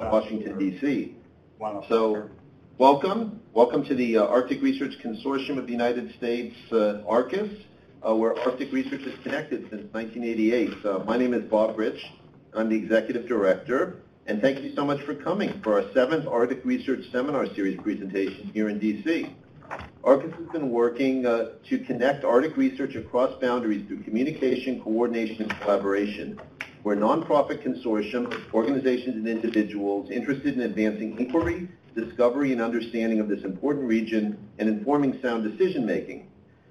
Washington, D.C. So, welcome. Welcome to the uh, Arctic Research Consortium of the United States, uh, ARCUS, uh, where Arctic research has connected since 1988. Uh, my name is Bob Rich. I'm the Executive Director. And thank you so much for coming for our seventh Arctic Research Seminar Series presentation here in D.C. ARCUS has been working uh, to connect Arctic research across boundaries through communication, coordination, and collaboration. We're a nonprofit consortium of organizations and individuals interested in advancing inquiry, discovery, and understanding of this important region and informing sound decision-making.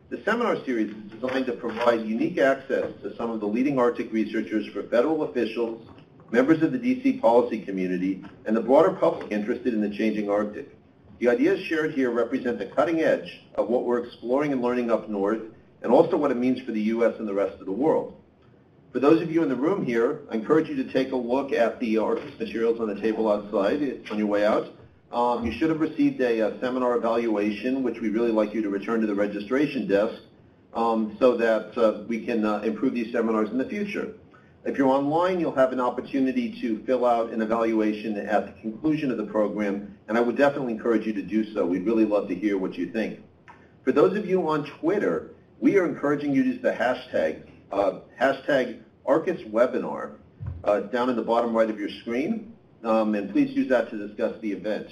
The seminar series is designed to provide unique access to some of the leading Arctic researchers for federal officials, members of the D.C. policy community, and the broader public interested in the changing Arctic. The ideas shared here represent the cutting edge of what we're exploring and learning up north, and also what it means for the U.S. and the rest of the world. For those of you in the room here, I encourage you to take a look at the ARCUS materials on the table outside on your way out. Um, you should have received a, a, seminar evaluation, which we'd really like you to return to the registration desk um, so that uh, we can uh, improve these seminars in the future. If you're online, you'll have an opportunity to fill out an evaluation at the conclusion of the program, and I would definitely encourage you to do so. We'd really love to hear what you think. For those of you on Twitter, we are encouraging you to use the hashtag uh, hashtag ARCUS webinar uh, down in the bottom right of your screen. Um, and please use that to discuss the event.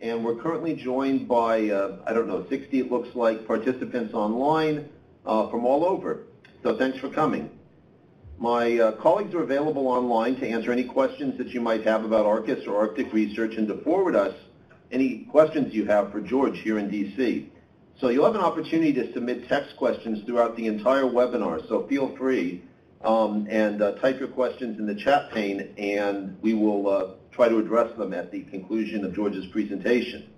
And we're currently joined by, uh, I don't know, 60 it looks like, participants online uh, from all over. So thanks for coming. My uh, colleagues are available online to answer any questions that you might have about ARCUS or Arctic research and to forward us any questions you have for George here in D.C. So you'll have an opportunity to submit text questions throughout the entire webinar, so feel free um, and uh, type your questions in the chat pane, and we will uh, try to address them at the conclusion of George's presentation.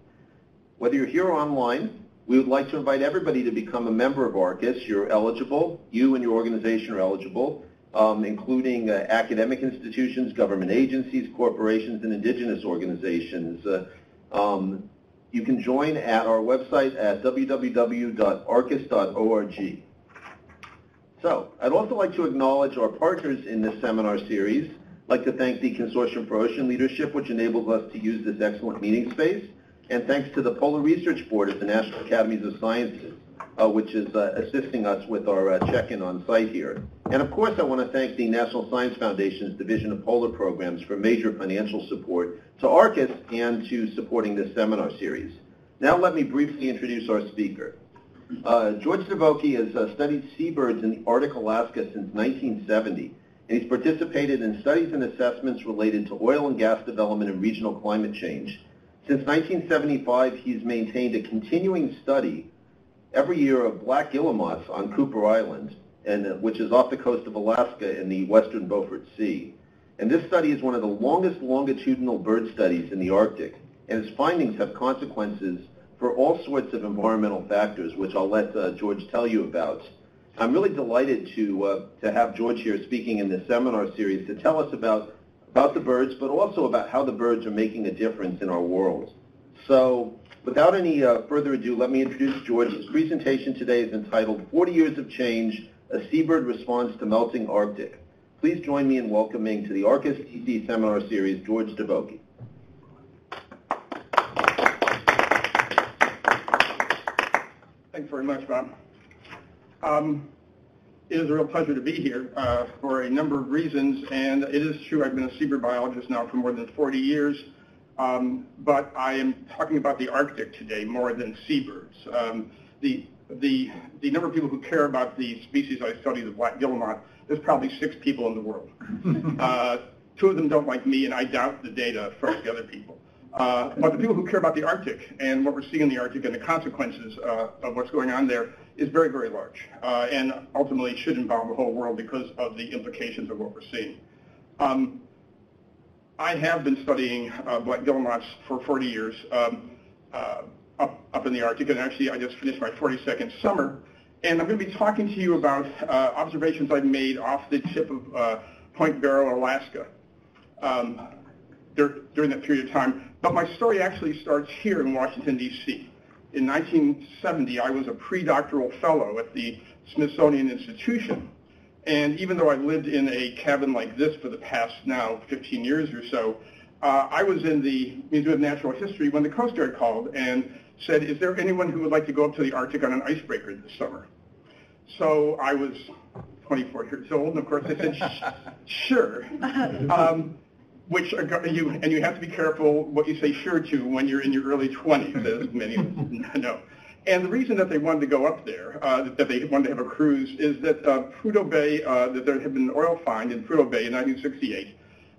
Whether you're here or online, we would like to invite everybody to become a member of ARCUS. You're eligible. You and your organization are eligible, um, including uh, academic institutions, government agencies, corporations, and indigenous organizations. Uh, um, you can join at our website at www.arcus.org. So I'd also like to acknowledge our partners in this seminar series. I'd like to thank the Consortium for Ocean Leadership, which enables us to use this excellent meeting space. And thanks to the Polar Research Board at the National Academies of Sciences, uh, which is uh, assisting us with our uh, check-in on site here. And of course, I want to thank the National Science Foundation's Division of Polar Programs for major financial support to ARCUS and to supporting this seminar series. Now let me briefly introduce our speaker. Uh, George Divoky has uh, studied seabirds in the Arctic Alaska since 1970, and he's participated in studies and assessments related to oil and gas development and regional climate change. Since 1975, he's maintained a continuing study every year of black guillemots on Cooper Island, and, uh, which is off the coast of Alaska in the western Beaufort Sea. And this study is one of the longest longitudinal bird studies in the Arctic, and its findings have consequences for all sorts of environmental factors, which I'll let uh, George tell you about. I'm really delighted to, uh, to have George here speaking in this seminar series to tell us about, about the birds, but also about how the birds are making a difference in our world. So Without any uh, further ado, let me introduce George. His presentation today is entitled 40 Years of Change, A Seabird Response to Melting Arctic. Please join me in welcoming to the ARCUS DC Seminar Series, George Divoky. Thanks very much, Bob. Um, it is a real pleasure to be here uh, for a number of reasons, and it is true I've been a seabird biologist now for more than 40 years. Um, but I am talking about the Arctic today more than seabirds. Um, the, the, the number of people who care about the species I study, the black guillemot, there's probably six people in the world. uh, two of them don't like me, and I doubt the data for the other people. Uh, but the people who care about the Arctic and what we're seeing in the Arctic and the consequences uh, of what's going on there is very, very large, uh, and ultimately should involve the whole world because of the implications of what we're seeing. Um, I have been studying uh, black guillemots for 40 years um, uh, up, up in the Arctic, and actually I just finished my 42nd summer. And I'm going to be talking to you about uh, observations I've made off the tip of uh, Point Barrow, Alaska um, dur during that period of time. But my story actually starts here in Washington, D.C. In 1970, I was a pre-doctoral fellow at the Smithsonian Institution. And even though I lived in a cabin like this for the past now 15 years or so, uh, I was in the Museum of Natural History when the Coast Guard called and said, is there anyone who would like to go up to the Arctic on an icebreaker this summer? So I was 24 years old, and of course I said, sure. Um, which are, you, and you have to be careful what you say sure to when you're in your early 20s, as many know. And the reason that they wanted to go up there, uh, that they wanted to have a cruise, is that uh, Prudhoe Bay, uh, that there had been an oil find in Prudhoe Bay in 1968.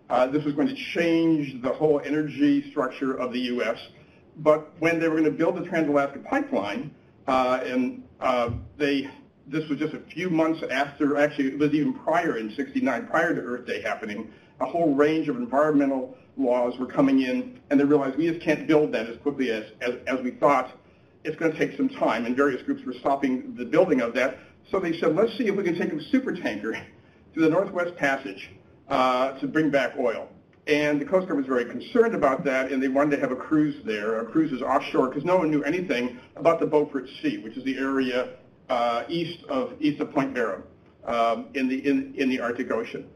Uh, this was going to change the whole energy structure of the U.S. But when they were going to build the Trans-Alaska Pipeline, uh, and uh, they, this was just a few months after, actually it was even prior in 69, prior to Earth Day happening, a whole range of environmental laws were coming in, and they realized we just can't build that as quickly as, as, as we thought. It's going to take some time, and various groups were stopping the building of that. So they said, let's see if we can take a super tanker to the Northwest Passage uh, to bring back oil. And the Coast Guard was very concerned about that, and they wanted to have a cruise there. A cruise is offshore because no one knew anything about the Beaufort Sea, which is the area uh, east of east of Point Barrow um, in the in, in the Arctic Ocean.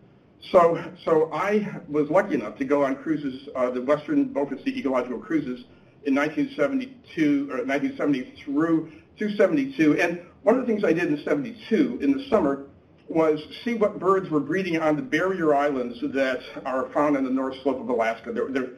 So, so I was lucky enough to go on cruises, uh, the Western Beaufort Sea Ecological Cruises in 1972, or 1970 through to 72. And one of the things I did in 72 in the summer was see what birds were breeding on the barrier islands that are found on the north slope of Alaska. They're, they're,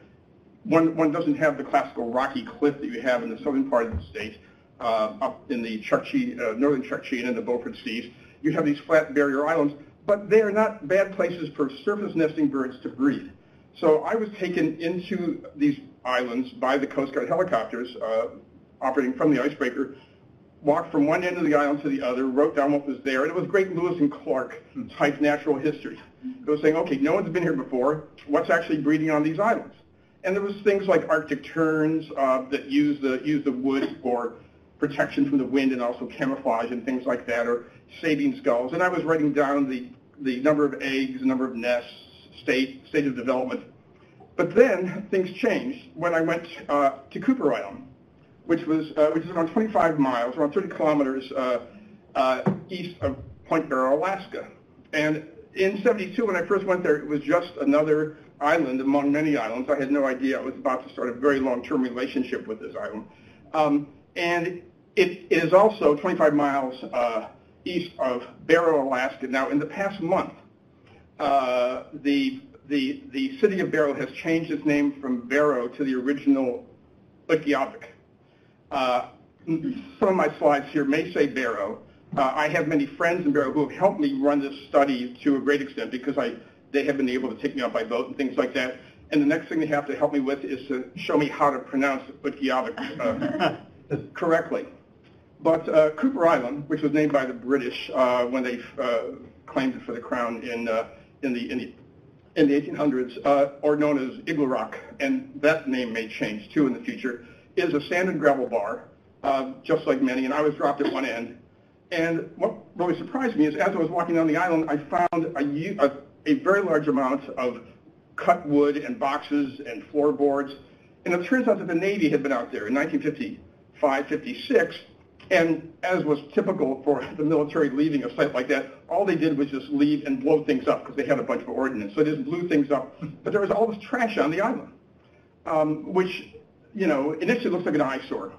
one, one doesn't have the classical rocky cliff that you have in the southern part of the state, uh, up in the Chukchi, uh, northern Chukchi and in the Beaufort Seas. You have these flat barrier islands but they are not bad places for surface nesting birds to breed. So I was taken into these islands by the Coast Guard helicopters uh, operating from the icebreaker, walked from one end of the island to the other, wrote down what was there, and it was great Lewis and Clark type natural history. It was saying, okay, no one's been here before. What's actually breeding on these islands? And there was things like Arctic terns uh, that use the use the wood for protection from the wind and also camouflage and things like that, or Sabines gulls. And I was writing down the the number of eggs, the number of nests, state, state of development. But then things changed when I went uh, to Cooper Island, which was uh, which is around 25 miles, around 30 kilometers uh, uh, east of Point Barrow, Alaska. And in 72, when I first went there, it was just another island among many islands. I had no idea I was about to start a very long-term relationship with this island. Um, and it, is also 25 miles uh, east of Barrow, Alaska. Now, in the past month, uh, the, the, the city of Barrow has changed its name from Barrow to the original Utqiagvik. Uh, some of my slides here may say Barrow. Uh, I have many friends in Barrow who have helped me run this study to a great extent because I, they have been able to take me out by boat and things like that. And the next thing they have to help me with is to show me how to pronounce Utqiagvik uh, correctly. But uh, Cooper Island, which was named by the British uh, when they uh, claimed it for the crown in, uh, in, the, in, the, in the 1800s, uh, or known as Igloolik, and that name may change too in the future, is a sand and gravel bar, uh, just like many, and I was dropped at one end. And what really surprised me is as I was walking down the island, I found a, a, a very large amount of cut wood and boxes and floorboards. And it turns out that the Navy had been out there in 1955, 56, and as was typical for the military leaving a site like that, all they did was just leave and blow things up because they had a bunch of ordnance. So they just blew things up. But there was all this trash on the island, um, which, you know, initially looks like an eyesore.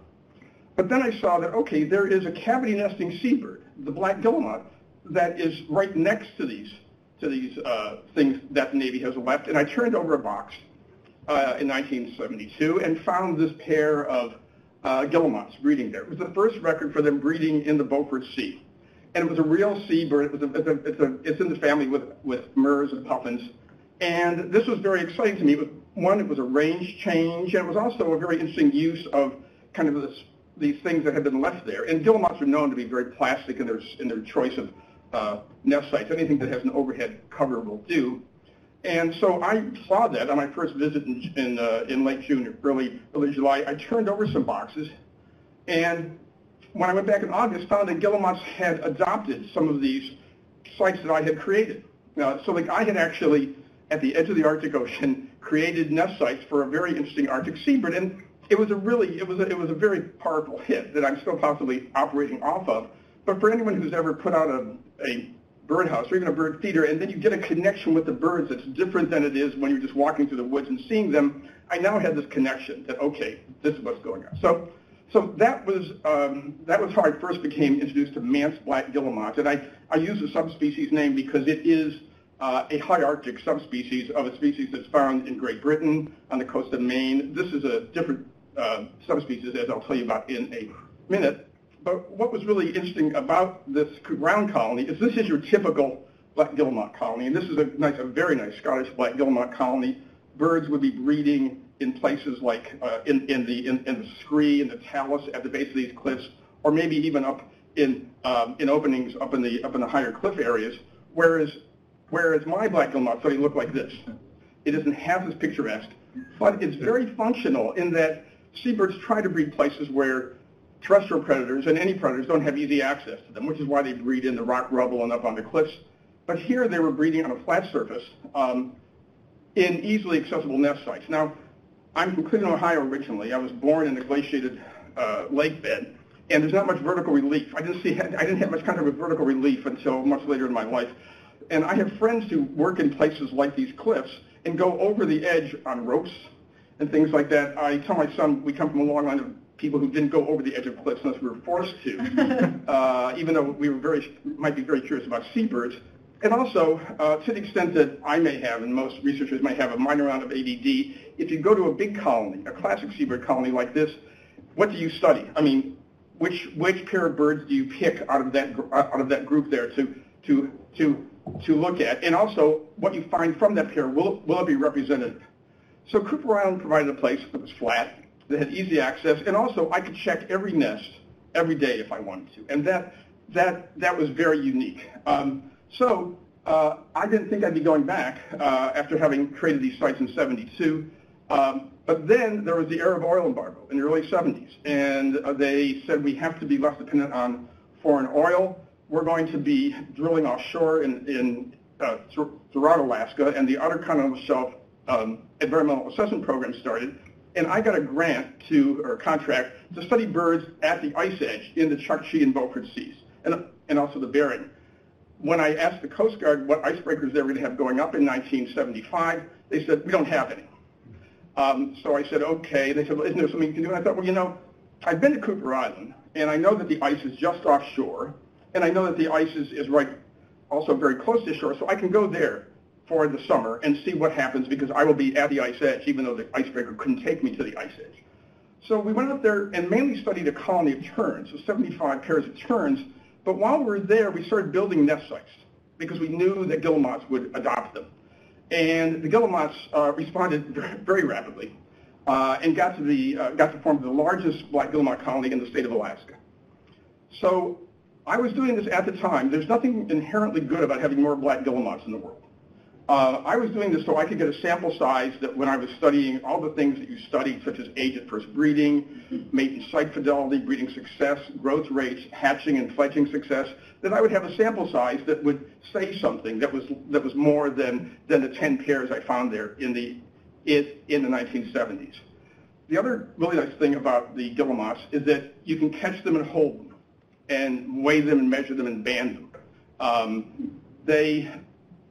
But then I saw that, okay, there is a cavity nesting seabird, the black guillemot, that is right next to these to these uh, things that the Navy has left. And I turned over a box uh, in 1972 and found this pair of uh, guillemots breeding there. It was the first record for them breeding in the Beaufort Sea. And it was a real seabird. It was a, it's, a, it's, a, it's in the family with, with murres and puffins. And this was very exciting to me. It was, one, it was a range change, and it was also a very interesting use of kind of this, these things that had been left there. And guillemots are known to be very plastic in their, in their choice of uh, nest sites. Anything that has an overhead cover will do. And so I saw that on my first visit in, in, uh, in late June, early, early July. I turned over some boxes, and when I went back in August, found that Guillemots had adopted some of these sites that I had created. Now, so like I had actually, at the edge of the Arctic Ocean, created nest sites for a very interesting Arctic seabird, and it was a really, it was a, it was a very powerful hit that I'm still possibly operating off of. But for anyone who's ever put out a, a birdhouse or even a bird feeder, and then you get a connection with the birds that's different than it is when you're just walking through the woods and seeing them. I now had this connection that okay, this is what's going on. So, so that was um, that was how I first became introduced to Mandt's black guillemot, and I I use the subspecies name because it is uh, a high Arctic subspecies of a species that's found in Great Britain on the coast of Maine. This is a different uh, subspecies, as I'll tell you about in a minute. But what was really interesting about this ground colony is this is your typical black guillemot colony, and this is a nice, a very nice Scottish black guillemot colony. Birds would be breeding in places like uh, in, in, the in, in, the scree, and the talus, at the base of these cliffs, or maybe even up in um, in openings up in the up in the higher cliff areas. Whereas whereas my black guillemot study looked like this. It isn't half as picturesque, but it's very functional in that seabirds try to breed places where terrestrial predators and any predators don't have easy access to them, which is why they breed in the rock rubble and up on the cliffs. But here they were breeding on a flat surface um, in easily accessible nest sites. Now, I'm from Cleveland, Ohio originally. I was born in a glaciated uh, lake bed, and there's not much vertical relief. I didn't see, I didn't have much kind of a vertical relief until much later in my life. And I have friends who work in places like these cliffs and go over the edge on ropes and things like that. I tell my son we come from a long line of people who didn't go over the edge of cliffs unless we were forced to, uh, even though we were very, might be very curious about seabirds. And also, uh, to the extent that I may have, and most researchers may have, a minor amount of ADD, if you go to a big colony, a classic seabird colony like this, what do you study? I mean, which which pair of birds do you pick out of that out of that group there to to to to look at? And also, what you find from that pair will will it be representative? So Cooper Island provided a place that was flat, that had easy access, and also I could check every nest every day if I wanted to, and that that that was very unique. Um, so uh, I didn't think I'd be going back uh, after having created these sites in '72. Um, but then there was the Arab oil embargo in the early 70s, and uh, they said we have to be less dependent on foreign oil. We're going to be drilling offshore in, in uh, throughout Alaska, and the Outer Continental Shelf um, Environmental Assessment Program started and I got a grant to, or a contract, to study birds at the ice edge in the Chukchi and Beaufort Seas, and, and also the Bering. When I asked the Coast Guard what icebreakers they were going to have going up in 1975, they said, we don't have any. Um, so I said, okay. They said, well, isn't there something you can do? And I thought, well, you know, I've been to Cooper Island, and I know that the ice is just offshore, and I know that the ice is, is right also very close to shore, so I can go there for the summer and see what happens because I will be at the ice edge, even though the icebreaker couldn't take me to the ice edge. So we went out there and mainly studied a colony of terns, so 75 pairs of terns. But while we were there, we started building nest sites because we knew that guillemots would adopt them. And the guillemots uh, responded very rapidly uh, and got to, the, uh, got to form the largest black guillemot colony in the state of Alaska. So I was doing this at the time. There's nothing inherently good about having more black guillemots in the world. Uh, I was doing this so I could get a sample size that when I was studying all the things that you studied, such as age at first breeding, mate and site fidelity, breeding success, growth rates, hatching and fledging success, that I would have a sample size that would say something that was that was more than than the 10 pairs I found there in the in, in the 1970s. The other really nice thing about the guillemots is that you can catch them and hold them, and weigh them and measure them and band them. Um, they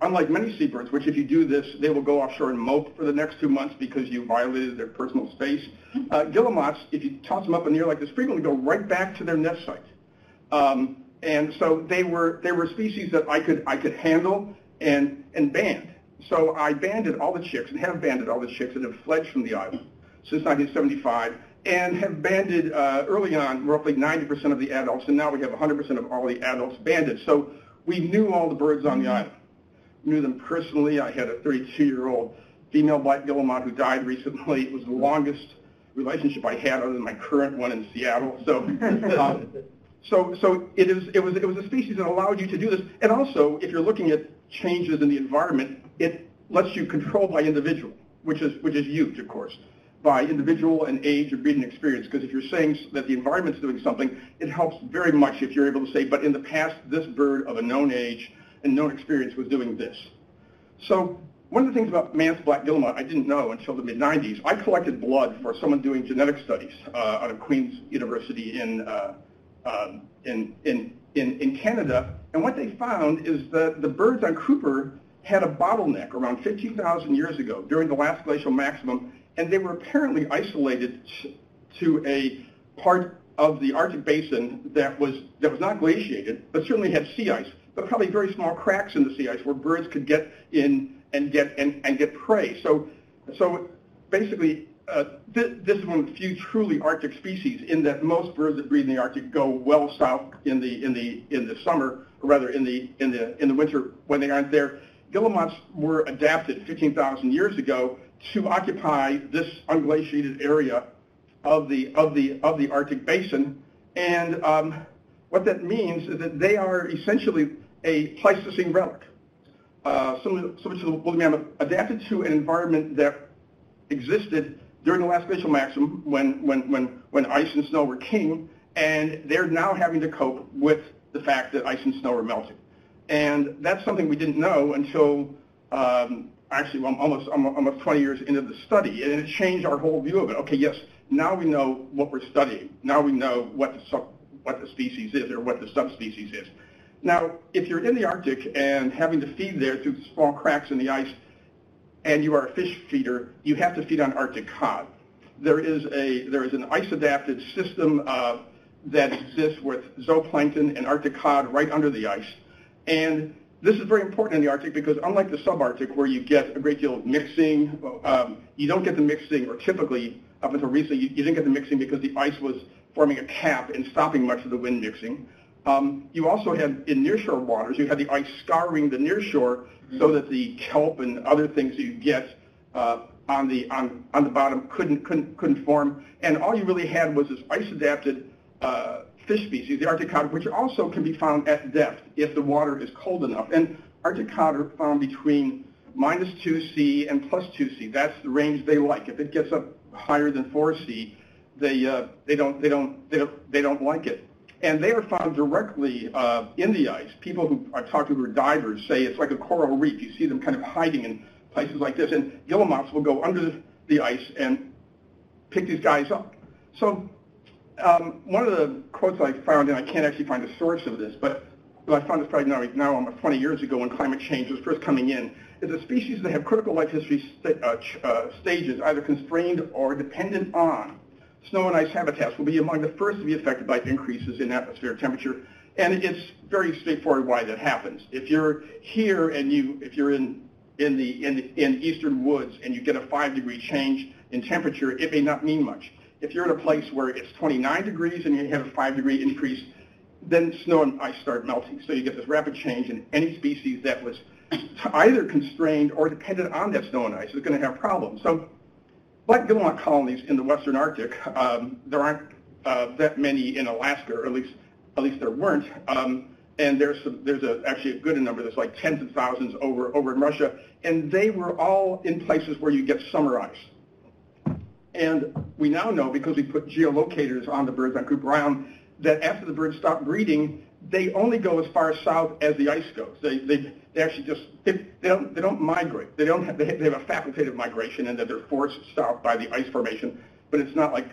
unlike many seabirds, which if you do this, they will go offshore and mope for the next two months because you violated their personal space. Uh, guillemots, if you toss them up in the air like this, frequently go right back to their nest site. Um, and so they were they were species that I could I could handle and and band. So I banded all the chicks and have banded all the chicks that have fledged from the island since 1975 and have banded uh, early on roughly 90% of the adults, and now we have 100% of all the adults banded. So we knew all the birds on the island knew them personally. I had a 32-year-old female black guillemot who died recently. It was the longest relationship I had other than my current one in Seattle. So, um, so, so it is. It was. It was a species that allowed you to do this. And also, if you're looking at changes in the environment, it lets you control by individual, which is which is huge, of course, by individual and age of breeding experience. Because if you're saying that the environment's doing something, it helps very much if you're able to say, but in the past, this bird of a known age and known experience was doing this. So one of the things about Mandt's black guillemot I didn't know until the mid-90s, I collected blood for someone doing genetic studies uh, out of Queen's University in, uh, um, in, in, in, in Canada, And what they found is that the birds on Cooper had a bottleneck around 15,000 years ago during the last glacial maximum, and they were apparently isolated to a part of the Arctic basin that was, that was not glaciated, but certainly had sea ice, but probably very small cracks in the sea ice where birds could get in and get, and, and get prey. So, so basically, uh, th this is one of the few truly Arctic species in that most birds that breed in the Arctic go well south in the, in the, in the summer, or rather in the, in the, in the winter when they aren't there. Guillemots were adapted 15,000 years ago to occupy this unglaciated area of the, of the, of the Arctic basin. And um, what that means is that they are essentially a Pleistocene relic. Uh, similar, similar to the woolly mammoth, adapted to an environment that existed during the last glacial maximum when, when, when, when ice and snow were king, and they're now having to cope with the fact that ice and snow are melting. And that's something we didn't know until um, actually almost, almost 20 years into the study. And it changed our whole view of it. Okay, yes, now we know what we're studying. Now we know what the, sub, what the species is or what the subspecies is. Now, if you're in the Arctic and having to feed there through small cracks in the ice, and you are a fish feeder, you have to feed on Arctic cod. There is a there is an ice-adapted system uh, that exists with zooplankton and Arctic cod right under the ice, and this is very important in the Arctic because unlike the subarctic where you get a great deal of mixing, um, you don't get the mixing, or typically up until recently, you, you, didn't get the mixing because the ice was forming a cap and stopping much of the wind mixing. Um, you also had, in nearshore waters, you had the ice scouring the nearshore so that the kelp and other things that you get uh, on the on on the bottom couldn't couldn't couldn't form, and all you really had was this ice-adapted uh, fish species, the Arctic cod, which also can be found at depth if the water is cold enough. And Arctic cod are found between minus 2C and plus 2C. That's the range they like. If it gets up higher than 4C, they uh, they don't they don't they don't they don't like it and they are found directly uh, in the ice. People who I've talked to who are divers say it's like a coral reef. You see them kind of hiding in places like this, and guillemots will go under the ice and pick these guys up. So um, one of the quotes I found, and I can't actually find a source of this, but I found this probably now, now almost 20 years ago when climate change was first coming in, is that species that have critical life history st uh, uh, stages, either constrained or dependent on snow and ice habitats will be among the first to be affected by increases in atmospheric temperature. And it's very straightforward why that happens. If you're here and you, if you're in, in the in, in eastern woods and you get a five degree change in temperature, it may not mean much. If you're in a place where it's 29 degrees and you have a five degree increase, then snow and ice start melting. So you get this rapid change in any species that was either constrained or dependent on that snow and ice is going to have problems. So like guillemot colonies in the western Arctic, um, there aren't uh, that many in Alaska, or at least at least there weren't. Um, and there's some, there's a, actually a good number. There's like tens of thousands over over in Russia, and they were all in places where you get summer ice. And we now know because we put geolocators on the birds on Cooper Island that after the birds stop breeding, they only go as far south as the ice goes. They, they, they actually just, they, they, don't, they don't migrate. They, don't have, they have a facultative migration and that they're forced south by the ice formation, but it's not like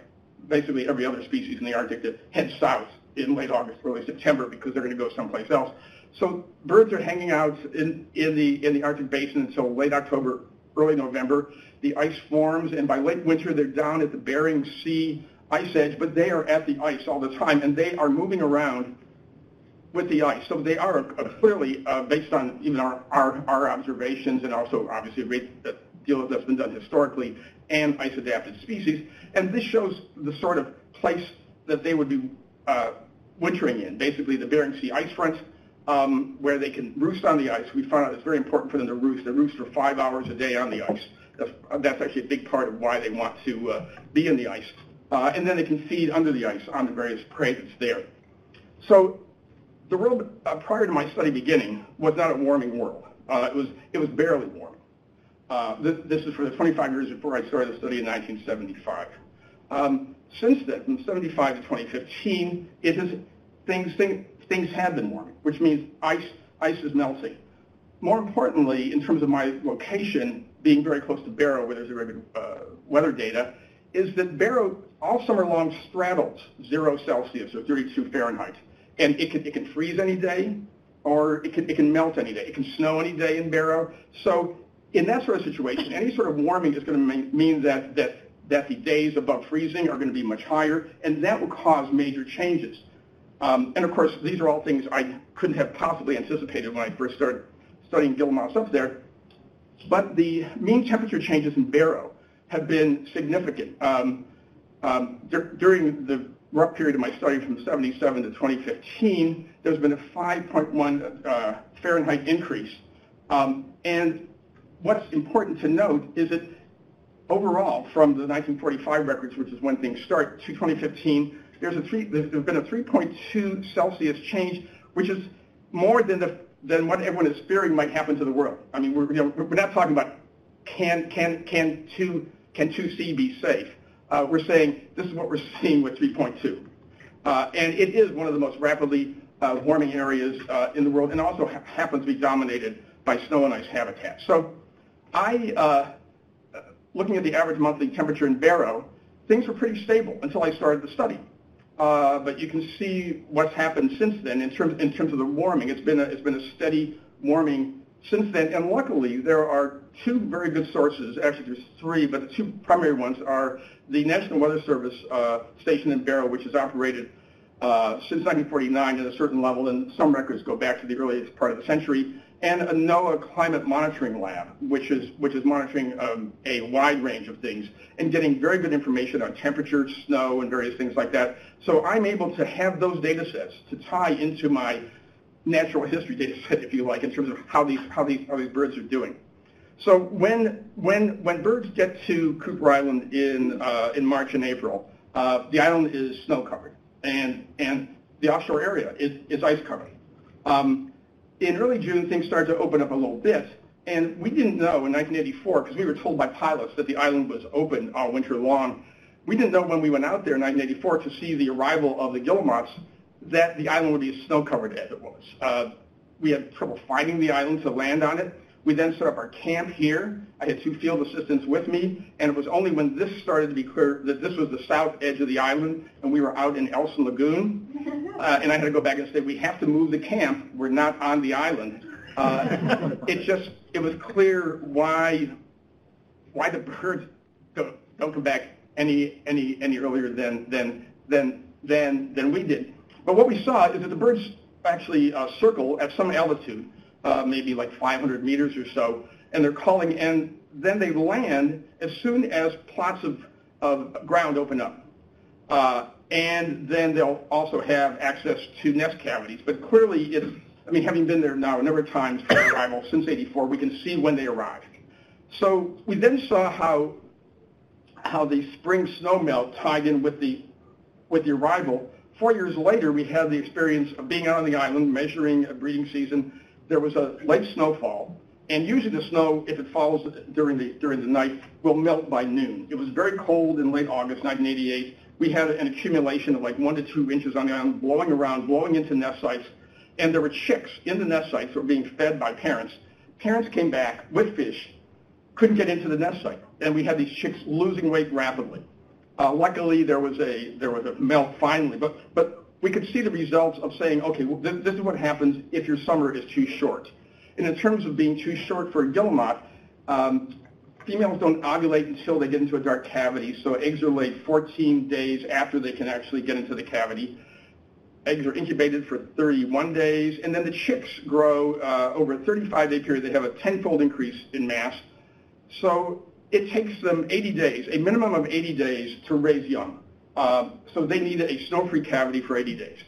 basically every other species in the Arctic that heads south in late August, early September because they're going to go someplace else. So birds are hanging out in, in, the, in the Arctic basin until late October, early November. The ice forms, and by late winter, they're down at the Bering Sea ice edge, but they are at the ice all the time, and they are moving around with the ice. So they are uh, clearly, uh, based on even our, our, our, observations and also obviously a great deal that's been done historically, and ice-adapted species. And this shows the sort of place that they would be uh, wintering in, basically the Bering Sea ice front, um, where they can roost on the ice. We found out it's very important for them to roost. They roost for five hours a day on the ice. That's, that's actually a big part of why they want to uh, be in the ice. Uh, and then they can feed under the ice on the various prey that's there. So the world uh, prior to my study beginning was not a warming world. Uh, it was it was barely warming. Uh, this, this, is for the 25 years before I started the study in 1975. Um, since then, from 75 to 2015, it has things things things have been warming, which means ice ice is melting. More importantly, in terms of my location, being very close to Barrow, where there's good uh, weather data, is that Barrow all summer long straddles zero Celsius or 32 Fahrenheit and it can, it can freeze any day, or it can, it can melt any day. It can snow any day in Barrow. So in that sort of situation, any sort of warming is going to mean that, that, that the days above freezing are going to be much higher, and that will cause major changes. Um, and of course, these are all things I couldn't have possibly anticipated when I first started studying guillemots up there. But the mean temperature changes in Barrow have been significant. Um, um, during the rough period of my study from 77 to 2015, there's been a 5.1 uh, Fahrenheit increase. Um, and what's important to note is that overall, from the 1945 records, which is when things start, to 2015, there's, a three, there's been a 3.2 Celsius change, which is more than, the, than what everyone is fearing might happen to the world. I mean, we're, you know, we're not talking about can, can, can, 2, can 2C be safe. Uh, we're saying this is what we're seeing with 3.2. Uh, and it is one of the most rapidly uh, warming areas uh, in the world and also ha happens to be dominated by snow and ice habitats. So I, uh, looking at the average monthly temperature in Barrow, things were pretty stable until I started the study. Uh, but you can see what's happened since then in terms in terms of the warming. It's been a, it's been a steady warming since then, and luckily there are two very good sources. Actually, there's three, but the two primary ones are the National Weather Service uh, station in Barrow, which has operated uh, since 1949 at a certain level, and some records go back to the earliest part of the century, and a NOAA climate monitoring lab, which is, which is monitoring um, a wide range of things and getting very good information on temperature, snow, and various things like that. So I'm able to have those data sets to tie into my natural history data set, if you like, in terms of how these, how these, how these birds are doing. So when, when, when birds get to Cooper Island in, uh, in March and April, uh, the island is snow covered and, and the offshore area is, is ice covered. Um, in early June, things started to open up a little bit. And we didn't know in 1984, because we were told by pilots that the island was open all winter long. We didn't know when we went out there in 1984 to see the arrival of the guillemots that the island would be as snow-covered as it was. Uh, we had trouble finding the island to land on it. We then set up our camp here. I had two field assistants with me, and it was only when this started to be clear that this was the south edge of the island, and we were out in Elson Lagoon, uh, and I had to go back and say, we have to move the camp. We're not on the island. Uh, it just, it was clear why, why the birds don't, don't come back any, any, any earlier than, than, than, than, than we did. But what we saw is that the birds actually uh, circle at some altitude, uh, maybe like 500 meters or so, and they're calling, and then they land as soon as plots of, of ground open up. Uh, and then they'll also have access to nest cavities. But clearly, it's, I mean, having been there now a number of times for arrival since 84, we can see when they arrived. So we then saw how, how the spring snow melt tied in with the, with the arrival. Four years later, we had the experience of being out on the island, measuring a breeding season. There was a late snowfall, and usually the snow, if it falls during the, during the night, will melt by noon. It was very cold in late August 1988 we had an accumulation of like one to two inches on the island, blowing around, blowing into nest sites, and there were chicks in the nest sites that were being fed by parents. Parents came back with fish, couldn't get into the nest site, and we had these chicks losing weight rapidly. Uh, luckily, there was a there was a melt finally, but but we could see the results of saying, okay, well, this, this is what happens if your summer is too short. And in terms of being too short for a guillemot, um, females don't ovulate until they get into a dark cavity, so eggs are laid 14 days after they can actually get into the cavity. Eggs are incubated for 31 days, and then the chicks grow uh, over a 35-day period. They have a tenfold increase in mass. So it takes them 80 days, a minimum of 80 days to raise young. Uh, so they need a snow-free cavity for 80 days.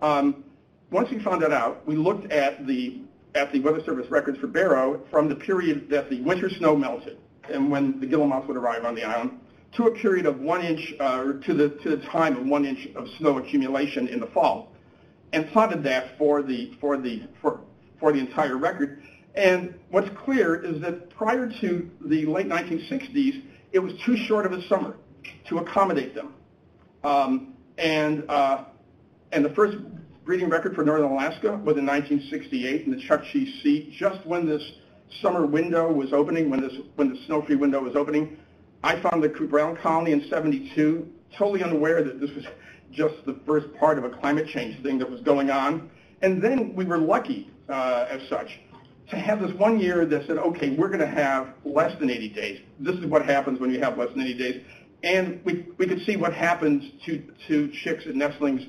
Um, once we found that out, we looked at the at the Weather Service records for Barrow from the period that the winter snow melted and when the guillemots would arrive on the island, to a period of one inch, uh, to, the, to the time of one inch of snow accumulation in the fall, and plotted that for the, for the, for, for the entire record. And what's clear is that prior to the late 1960s, it was too short of a summer to accommodate them. Um, and, uh, and the first breeding record for northern Alaska was in 1968 in the Chukchi Sea, just when this summer window was opening, when, this, when the snow-free window was opening, I found the Island colony in 72, totally unaware that this was just the first part of a climate change thing that was going on. And then we were lucky. uh, as such. To have this one year that said, okay, we're going to have less than 80 days. This is what happens when you have less than 80 days. And we, we could see what happens to, to chicks and nestlings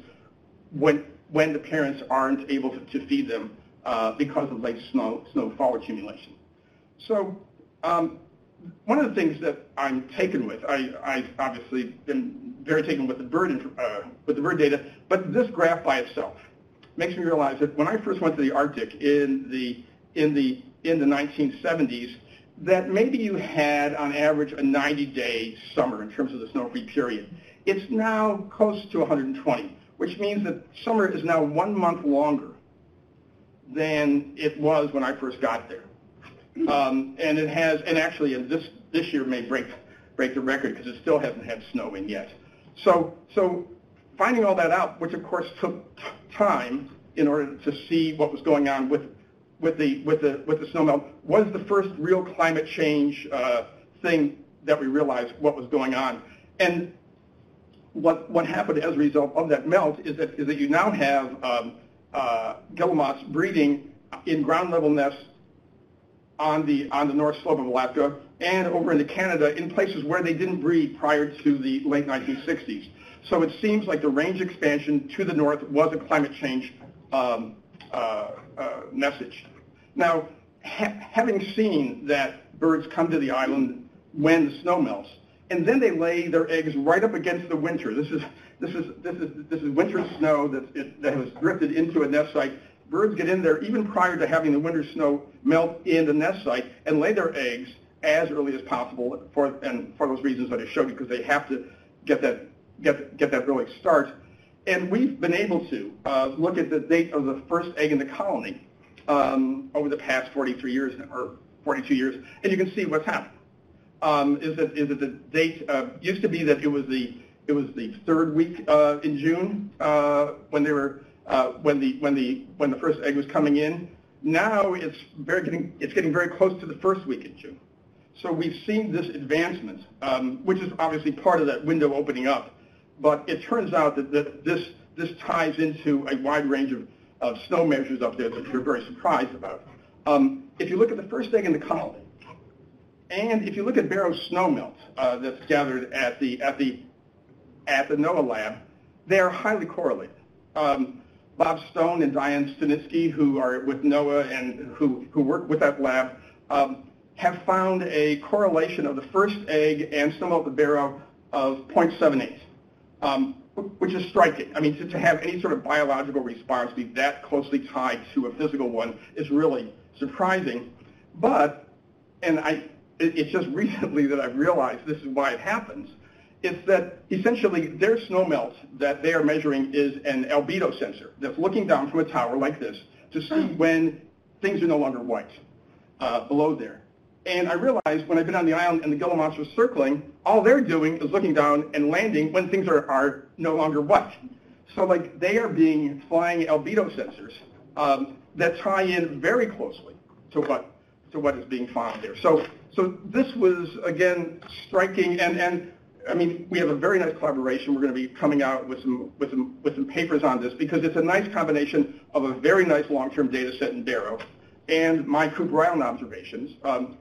when, when the parents aren't able to, to feed them uh, because of late snow, snowfall accumulation. So um, one of the things that I'm taken with, I, I've obviously been very taken with the bird uh, with the bird data, but this graph by itself makes me realize that when I first went to the Arctic in the in the in the 1970s, that maybe you had on average a 90-day summer in terms of the snow-free period. It's now close to 120, which means that summer is now one month longer than it was when I first got there. Um, and it has, and actually, this this year may break break the record because it still hasn't had snow in yet. So so finding all that out, which of course took time in order to see what was going on with with the with the with the snowmelt, was the first real climate change uh, thing that we realized what was going on. And what what happened as a result of that melt is that is that you now have um, uh, guillemots breeding in ground level nests on the on the north slope of Alaska and over into Canada in places where they didn't breed prior to the late 1960s. So it seems like the range expansion to the north was a climate change um, uh, uh, message. Now, ha having seen that birds come to the island when the snow melts, and then they lay their eggs right up against the winter. This is this is this is this is winter snow that it, that has drifted into a nest site birds get in there even prior to having the winter snow melt in the nest site and lay their eggs as early as possible for and for those reasons that I showed you because they have to get that get get that early start. And we've been able to uh, look at the date of the first egg in the colony um, over the past 43 years or 42 years, and you can see what's happened. Um, is that is that the date uh, used to be that it was the it was the third week uh, in June uh, when they were uh, when the when the when the first egg was coming in. Now it's very getting it's getting very close to the first week in June. So we've seen this advancement, um, which is obviously part of that window opening up. But it turns out that, that this this ties into a wide range of, of snow measures up there that you're very surprised about. Um, if you look at the first egg in the colony, and if you look at Barrow snowmelt uh, that's gathered at the at the at the NOAA lab, they are highly correlated. Um, Bob Stone and Diane Stanitski, who are with NOAA and who, who work with that lab, um, have found a correlation of the first egg and some of the barrow of 0.78, um, which is striking. I mean, to, to have any sort of biological response be that closely tied to a physical one is really surprising. But, and I, it, it's just recently that I've realized this is why it happens, is that essentially their snowmelt that they are measuring is an albedo sensor that's looking down from a tower like this to see when things are no longer white uh, below there. And I realized when I've been on the island and the guillemots are circling, all they're doing is looking down and landing when things are, are no longer white. So like they are being flying albedo sensors um, that tie in very closely to what to what is being found there. So so this was again striking and and I mean, we have a very nice collaboration. We're going to be coming out with some, with some, with some papers on this because it's a nice combination of a very nice long-term data set in Barrow and my Cooper Island observations. Um,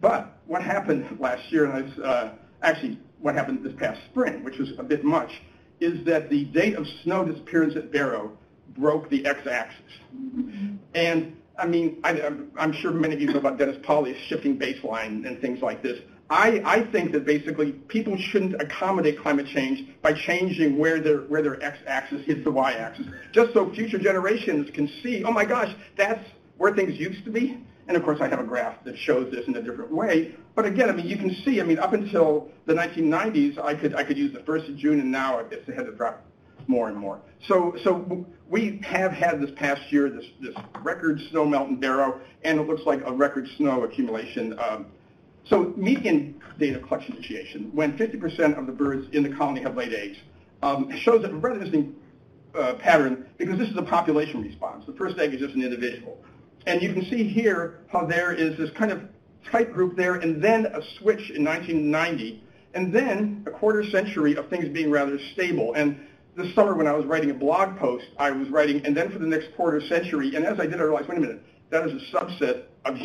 but what happened last year, and I, uh, actually what happened this past spring, which was a bit much, is that the date of snow disappearance at Barrow broke the x-axis. And I mean, I, am sure many of you know about Dennis Pauly's shifting baseline and things like this. I, I think that basically people shouldn't accommodate climate change by changing where their, where their x-axis hits the y-axis, just so future generations can see, oh my gosh, that's where things used to be. And of course, I have a graph that shows this in a different way. But again, I mean, you can see, I mean, up until the 1990s, I could, I could use the 1st of June, and now it's had to drop more and more. So, so we have had this past year this, this record snow melt in Barrow, and it looks like a record snow accumulation um, so median data collection initiation, when 50% of the birds in the colony have laid eggs, um, shows a rather interesting uh, pattern because this is a population response. The first egg is just an individual. And you can see here how there is this kind of tight group there and then a switch in 1990 and then a quarter century of things being rather stable. And this summer when I was writing a blog post, I was writing, and then for the next quarter century, and as I did, I realized, wait a minute, that is a subset of,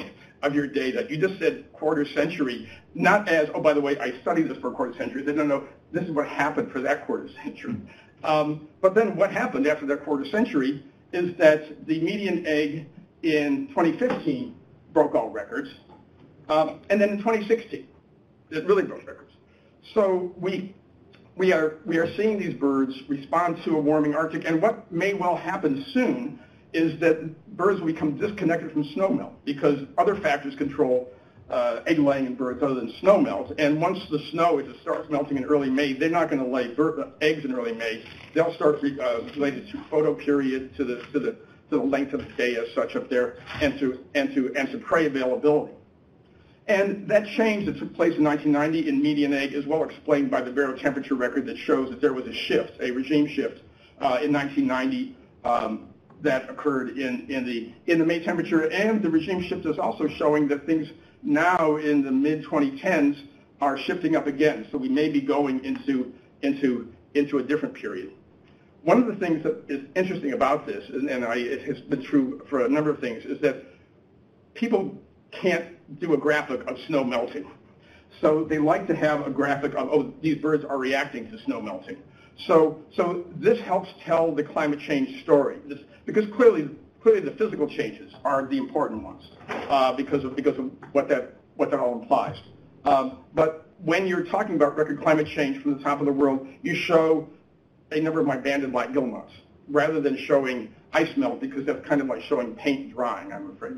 of your data. You just said quarter century, not as, oh, by the way, I studied this for a quarter century. They don't know, this is what happened for that quarter century. Um, but then what happened after that quarter century is that the median egg in 2015 broke all records, um, and then in 2016, it really broke records. So we we are we are seeing these birds respond to a warming Arctic, and what may well happen soon is that birds will become disconnected from snowmelt because other factors control uh, egg laying in birds other than snowmelt. And once the snow, it starts melting in early May, they're not going to lay bird, eggs in early May. They'll start uh, related to photoperiod, to the to the the length of the day as such up there, and to and to and to prey availability. And that change that took place in 1990 in median egg is well explained by the Barrow temperature record that shows that there was a shift, a regime shift uh, in 1990 um, that occurred in, in, the, in the May temperature. And the regime shift is also showing that things now in the mid-2010s are shifting up again. So we may be going into, into, into a different period. One of the things that is interesting about this, and, and I, it has been true for a number of things, is that people can't do a graphic of snow melting. So they like to have a graphic of, oh, these birds are reacting to snow melting. So, so this helps tell the climate change story. This, because clearly, clearly the physical changes are the important ones uh, because, of, because of what that, what that all implies. Um, but when you're talking about record climate change from the top of the world, you show a number of my banded black guillemots rather than showing ice melt because that's kind of like showing paint drying, I'm afraid.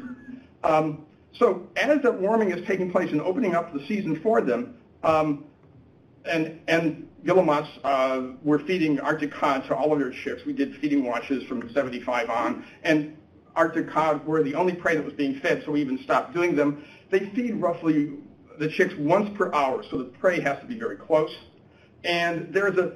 Um, so as that warming is taking place and opening up the season for them, um, and, and guillemots uh, were feeding Arctic cod to all of their chicks. We did feeding watches from 75 on, and Arctic cod were the only prey that was being fed, so we even stopped doing them. They feed roughly the chicks once per hour, so the prey has to be very close. And there's a,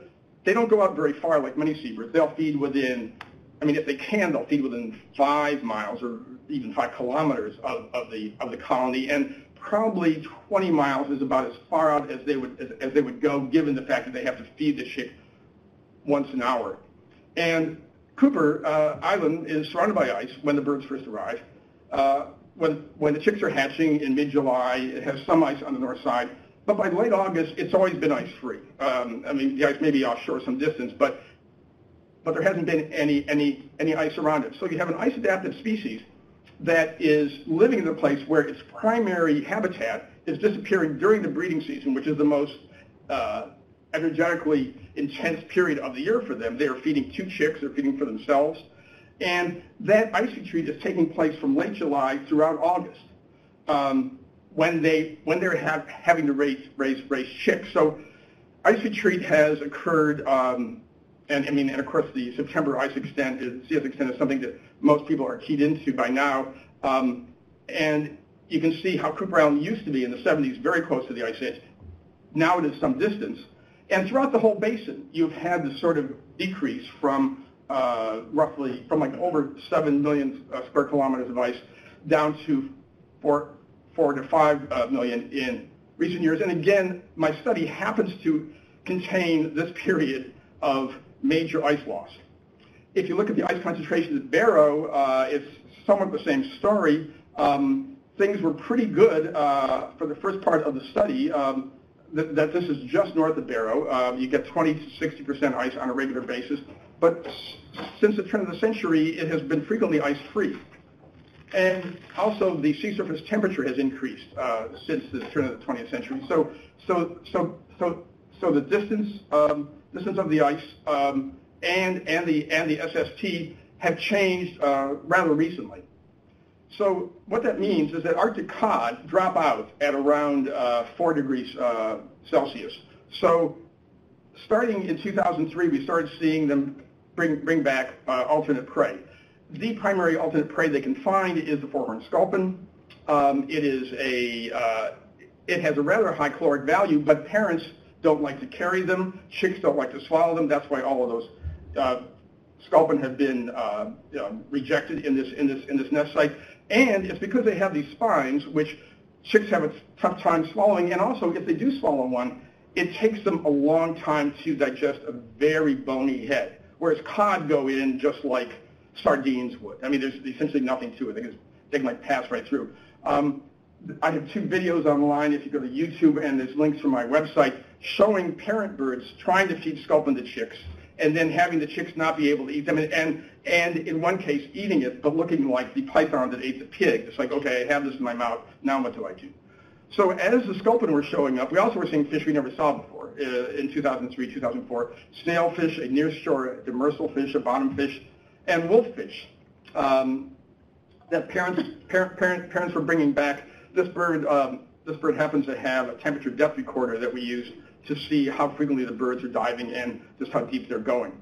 they don't go out very far like many seabirds. They'll feed within, I mean, if they can, they'll feed within five miles or even five kilometers of, of the of the colony, and probably 20 miles is about as far out as they would as, as they would go, given the fact that they have to feed the chick once an hour. And Cooper uh, Island is surrounded by ice when the birds first arrive. Uh, when, when the chicks are hatching in mid-July, it has some ice on the north side. But by late August, it's always been ice-free. Um, I mean, the ice may be offshore some distance, but but there hasn't been any any any ice around it. So you have an ice-adapted species that is living in a place where its primary habitat is disappearing during the breeding season, which is the most uh, energetically intense period of the year for them. They are feeding two chicks, they're feeding for themselves. And that ice retreat is taking place from late July throughout August um, when, they, when they're have, having to raise, raise, raise chicks. So ice retreat has occurred um, and I mean, and of course, the September ice extent is CS extent is something that most people are keyed into by now. Um, and you can see how Cooper Island used to be in the 70s, very close to the ice edge. Now it is some distance. And throughout the whole basin, you've had this sort of decrease from uh, roughly, from like over 7 million uh, square kilometers of ice down to 4, four to 5 uh, million in recent years. And again, my study happens to contain this period of major ice loss. If you look at the ice concentrations at Barrow, uh, it's somewhat the same story. Um, things were pretty good uh, for the first part of the study. Um, that, that, this is just north of Barrow. Uh, you get 20 to 60% ice on a regular basis. But since the turn of the century, it has been frequently ice-free. And also, the sea surface temperature has increased uh, since the turn of the 20th century. So, so, so, so, so the distance um, distance of the ice, um, and, and, the, and the SST have changed uh, rather recently. So what that means is that Arctic cod drop out at around uh, 4 degrees uh, Celsius. So starting in 2003, we started seeing them bring, bring back uh, alternate prey. The primary alternate prey they can find is the four-horned sculpin. Um, it is a, uh, it has a rather high caloric value, but parents don't like to carry them. Chicks don't like to swallow them. That's why all of those uh, sculpin have been uh, rejected in this, in, this, in this nest site. And it's because they have these spines, which chicks have a tough time swallowing. And also, if they do swallow one, it takes them a long time to digest a very bony head, whereas cod go in just like sardines would. I mean, there's essentially nothing to it. They can, they like pass right through. Um, I have two videos online if you go to YouTube, and there's links from my website showing parent birds trying to feed sculpin to chicks and then having the chicks not be able to eat them, and, and, and in one case eating it, but looking like the python that ate the pig. It's like, okay, I have this in my mouth, now what do I do? So as the sculpin were showing up, we also were seeing fish we never saw before uh, in 2003, 2004. Snailfish, a nearshore demersal fish, a bottom fish, and wolffish. Um, that parents, parent, parent, parents were bringing back. This bird, um, this bird happens to have a temperature depth recorder that we use to see how frequently the birds are diving and just how deep they're going.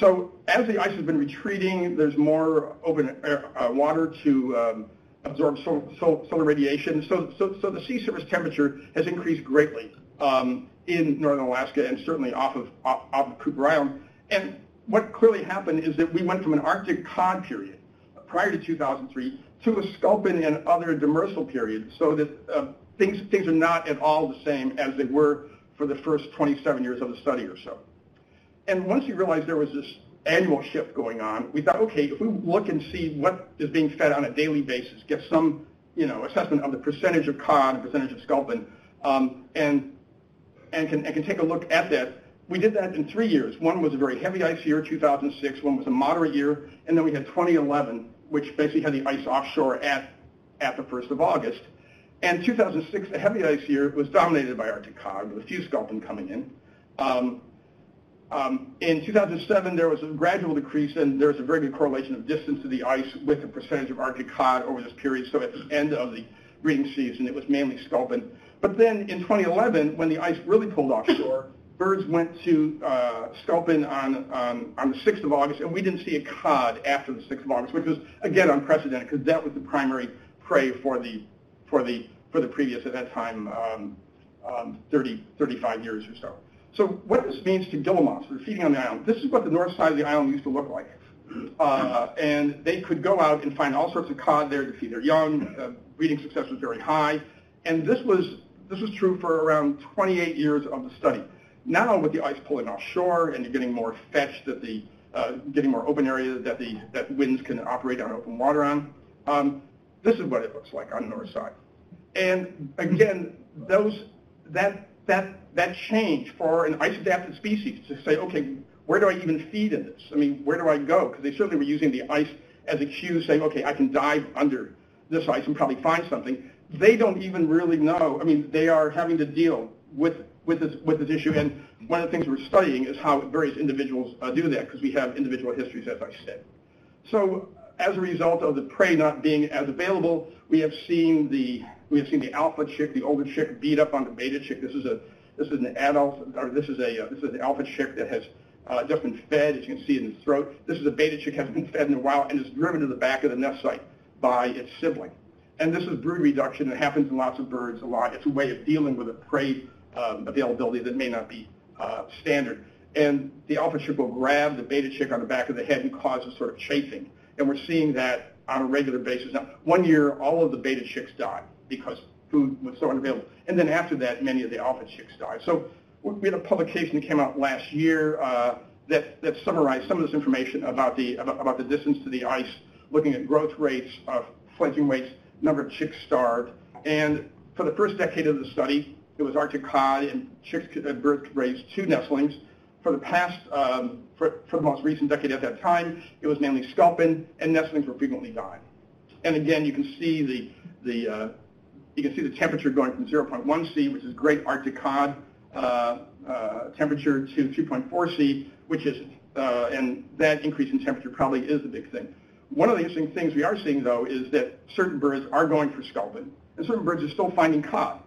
So as the ice has been retreating, there's more open air, uh, water to um, absorb solar radiation. So, so, so, the sea surface temperature has increased greatly um, in northern Alaska and certainly off of, off, off of Cooper Island. And what clearly happened is that we went from an Arctic cod period prior to 2003 to a sculpin and other demersal period so that uh, things, things are not at all the same as they were for the first 27 years of the study or so. And once we realized there was this annual shift going on, we thought, okay, if we look and see what is being fed on a daily basis, get some you know, assessment of the percentage of cod, and percentage of sculpin, um, and, and, can, and can take a look at that. We did that in three years. One was a very heavy ice year, 2006. One was a moderate year. And then we had 2011, which basically had the ice offshore at, at the 1st of August. And 2006, the heavy ice year, was dominated by Arctic cod, with a few sculpin coming in. Um, um, in 2007, there was a gradual decrease, and there was a very good correlation of distance to the ice with the percentage of Arctic cod over this period. So at the end of the breeding season, it was mainly sculpin. But then in 2011, when the ice really pulled offshore, birds went to uh, sculpin on, on, on the 6th of August, and we didn't see a cod after the 6th of August, which was, again, unprecedented, because that was the primary prey for the, for the for the previous, at that time, um, um, 30, 35 years or so. So what this means to guillemots that are feeding on the island, this is what the north side of the island used to look like. Uh, and they could go out and find all sorts of cod there to feed their young. Uh, breeding success was very high. And this was, this was true for around 28 years of the study. Now with the ice pulling offshore and you're getting more fetch that the, uh, getting more open area that the that winds can operate on open water on, um, this is what it looks like on the north side. And again, those that that that change for an ice-adapted species to say, okay, where do I even feed in this? I mean, where do I go? Because they certainly were using the ice as a cue, saying, okay, I can dive under this ice and probably find something. They don't even really know. I mean, they are having to deal with with this with this issue. And one of the things we're studying is how various individuals uh, do that because we have individual histories, as I said. So as a result of the prey not being as available, we have seen the we have seen the alpha chick, the older chick, beat up on the beta chick. This is a this is an adult, or this is a uh, this is an alpha chick that has uh, just been fed, as you can see in the throat. This is a beta chick that hasn't been fed in a while and is driven to the back of the nest site by its sibling. And this is brood reduction. It happens in lots of birds a lot. It's a way of dealing with a prey um, availability that may not be uh, standard. And the alpha chick will grab the beta chick on the back of the head and cause a sort of chafing. And we're seeing that on a regular basis. Now, one year, all of the beta chicks died because food was so unavailable. And then after that, many of the alpha chicks died. So we had a publication that came out last year uh, that, that summarized some of this information about the, about, about, the distance to the ice, looking at growth rates, uh, fledgling weights, number of chicks starved. And for the first decade of the study, it was Arctic cod and chicks could, uh, birds could raise two nestlings. For the past, um, for, for the most recent decade at that time, it was mainly sculpin, and nestlings were frequently dying. And again, you can see the, the, uh, you can see the temperature going from 0.1 C, which is great Arctic cod uh, uh, temperature, to 3.4 C, which is, uh, and that increase in temperature probably is the big thing. One of the interesting things we are seeing, though, is that certain birds are going for sculpin, and certain birds are still finding cod.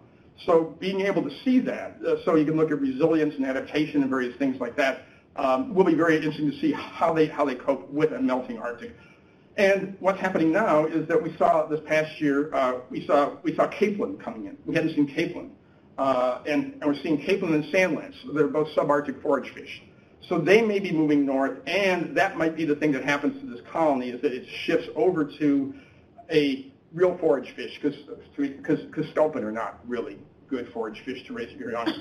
So being able to see that, uh, so you can look at resilience and adaptation and various things like that, um, will be very interesting to see how they how they cope with a melting Arctic. And what's happening now is that we saw this past year, uh, we saw we saw capelin coming in. We hadn't seen capelin. Uh, and, and, we're seeing capelin and sandlance. They're both subarctic forage fish. So they may be moving north, and that might be the thing that happens to this colony is that it shifts over to a real forage fish because because sculpin are not really good forage fish to raise, honest.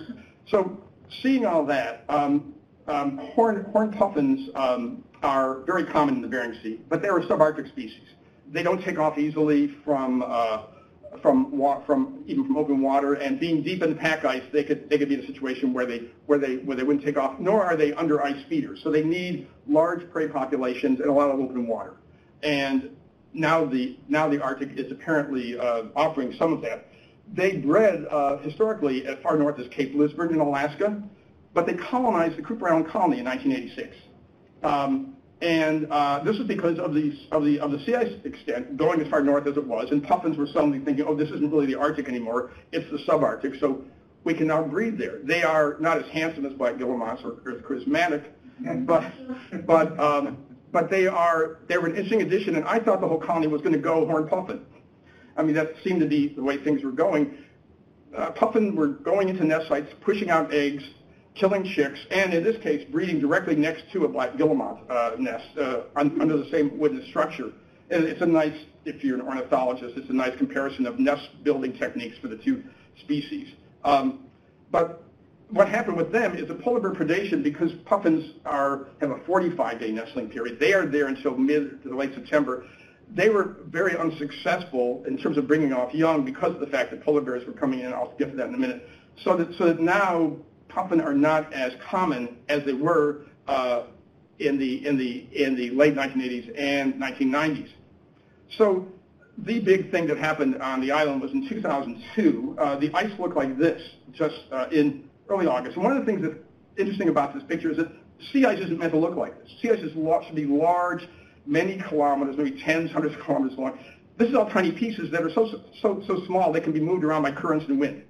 So seeing all that, um, um, horn, horn puffins um, are very common in the Bering Sea, but they're a subarctic species. They don't take off easily from uh, from from even from open water, and being deep in the pack ice, they could they could be in a situation where they where they where they wouldn't take off. Nor are they under ice feeders, so they need large prey populations and a lot of open water. And now the now the Arctic is apparently uh, offering some of that. They bred uh, historically as far north as Cape Lisburne in Alaska, but they colonized the Cooper Island colony in 1986. Um, and uh, this is because of the, of, the, of the sea ice extent going as far north as it was, and puffins were suddenly thinking, oh, this isn't really the Arctic anymore, it's the subarctic, so we can now breed there. They are not as handsome as black guillemots or, or charismatic, but, but, um, but they are, they were an interesting addition, and I thought the whole colony was going to go horn puffin. I mean, that seemed to be the way things were going. Uh, puffin were going into nest sites, pushing out eggs, killing chicks, and in this case, breeding directly next to a black guillemot uh, nest uh, un under the same wooden structure. And it's a nice, if you're an ornithologist, it's a nice comparison of nest building techniques for the two species. Um, but what happened with them is the polar bear predation, because puffins are have a 45-day nestling period, they are there until mid to late September. They were very unsuccessful in terms of bringing off young because of the fact that polar bears were coming in. I'll get to that in a minute. So that, so that now puffin are not as common as they were uh, in the in the in the late 1980s and 1990s. So the big thing that happened on the island was in 2002. Uh, the ice looked like this just uh, in early August. And one of the things that's interesting about this picture is that sea ice isn't meant to look like this. Sea ice is should be large, many kilometers, maybe tens, hundreds of kilometers long. This is all tiny pieces that are so so so small they can be moved around by currents and wind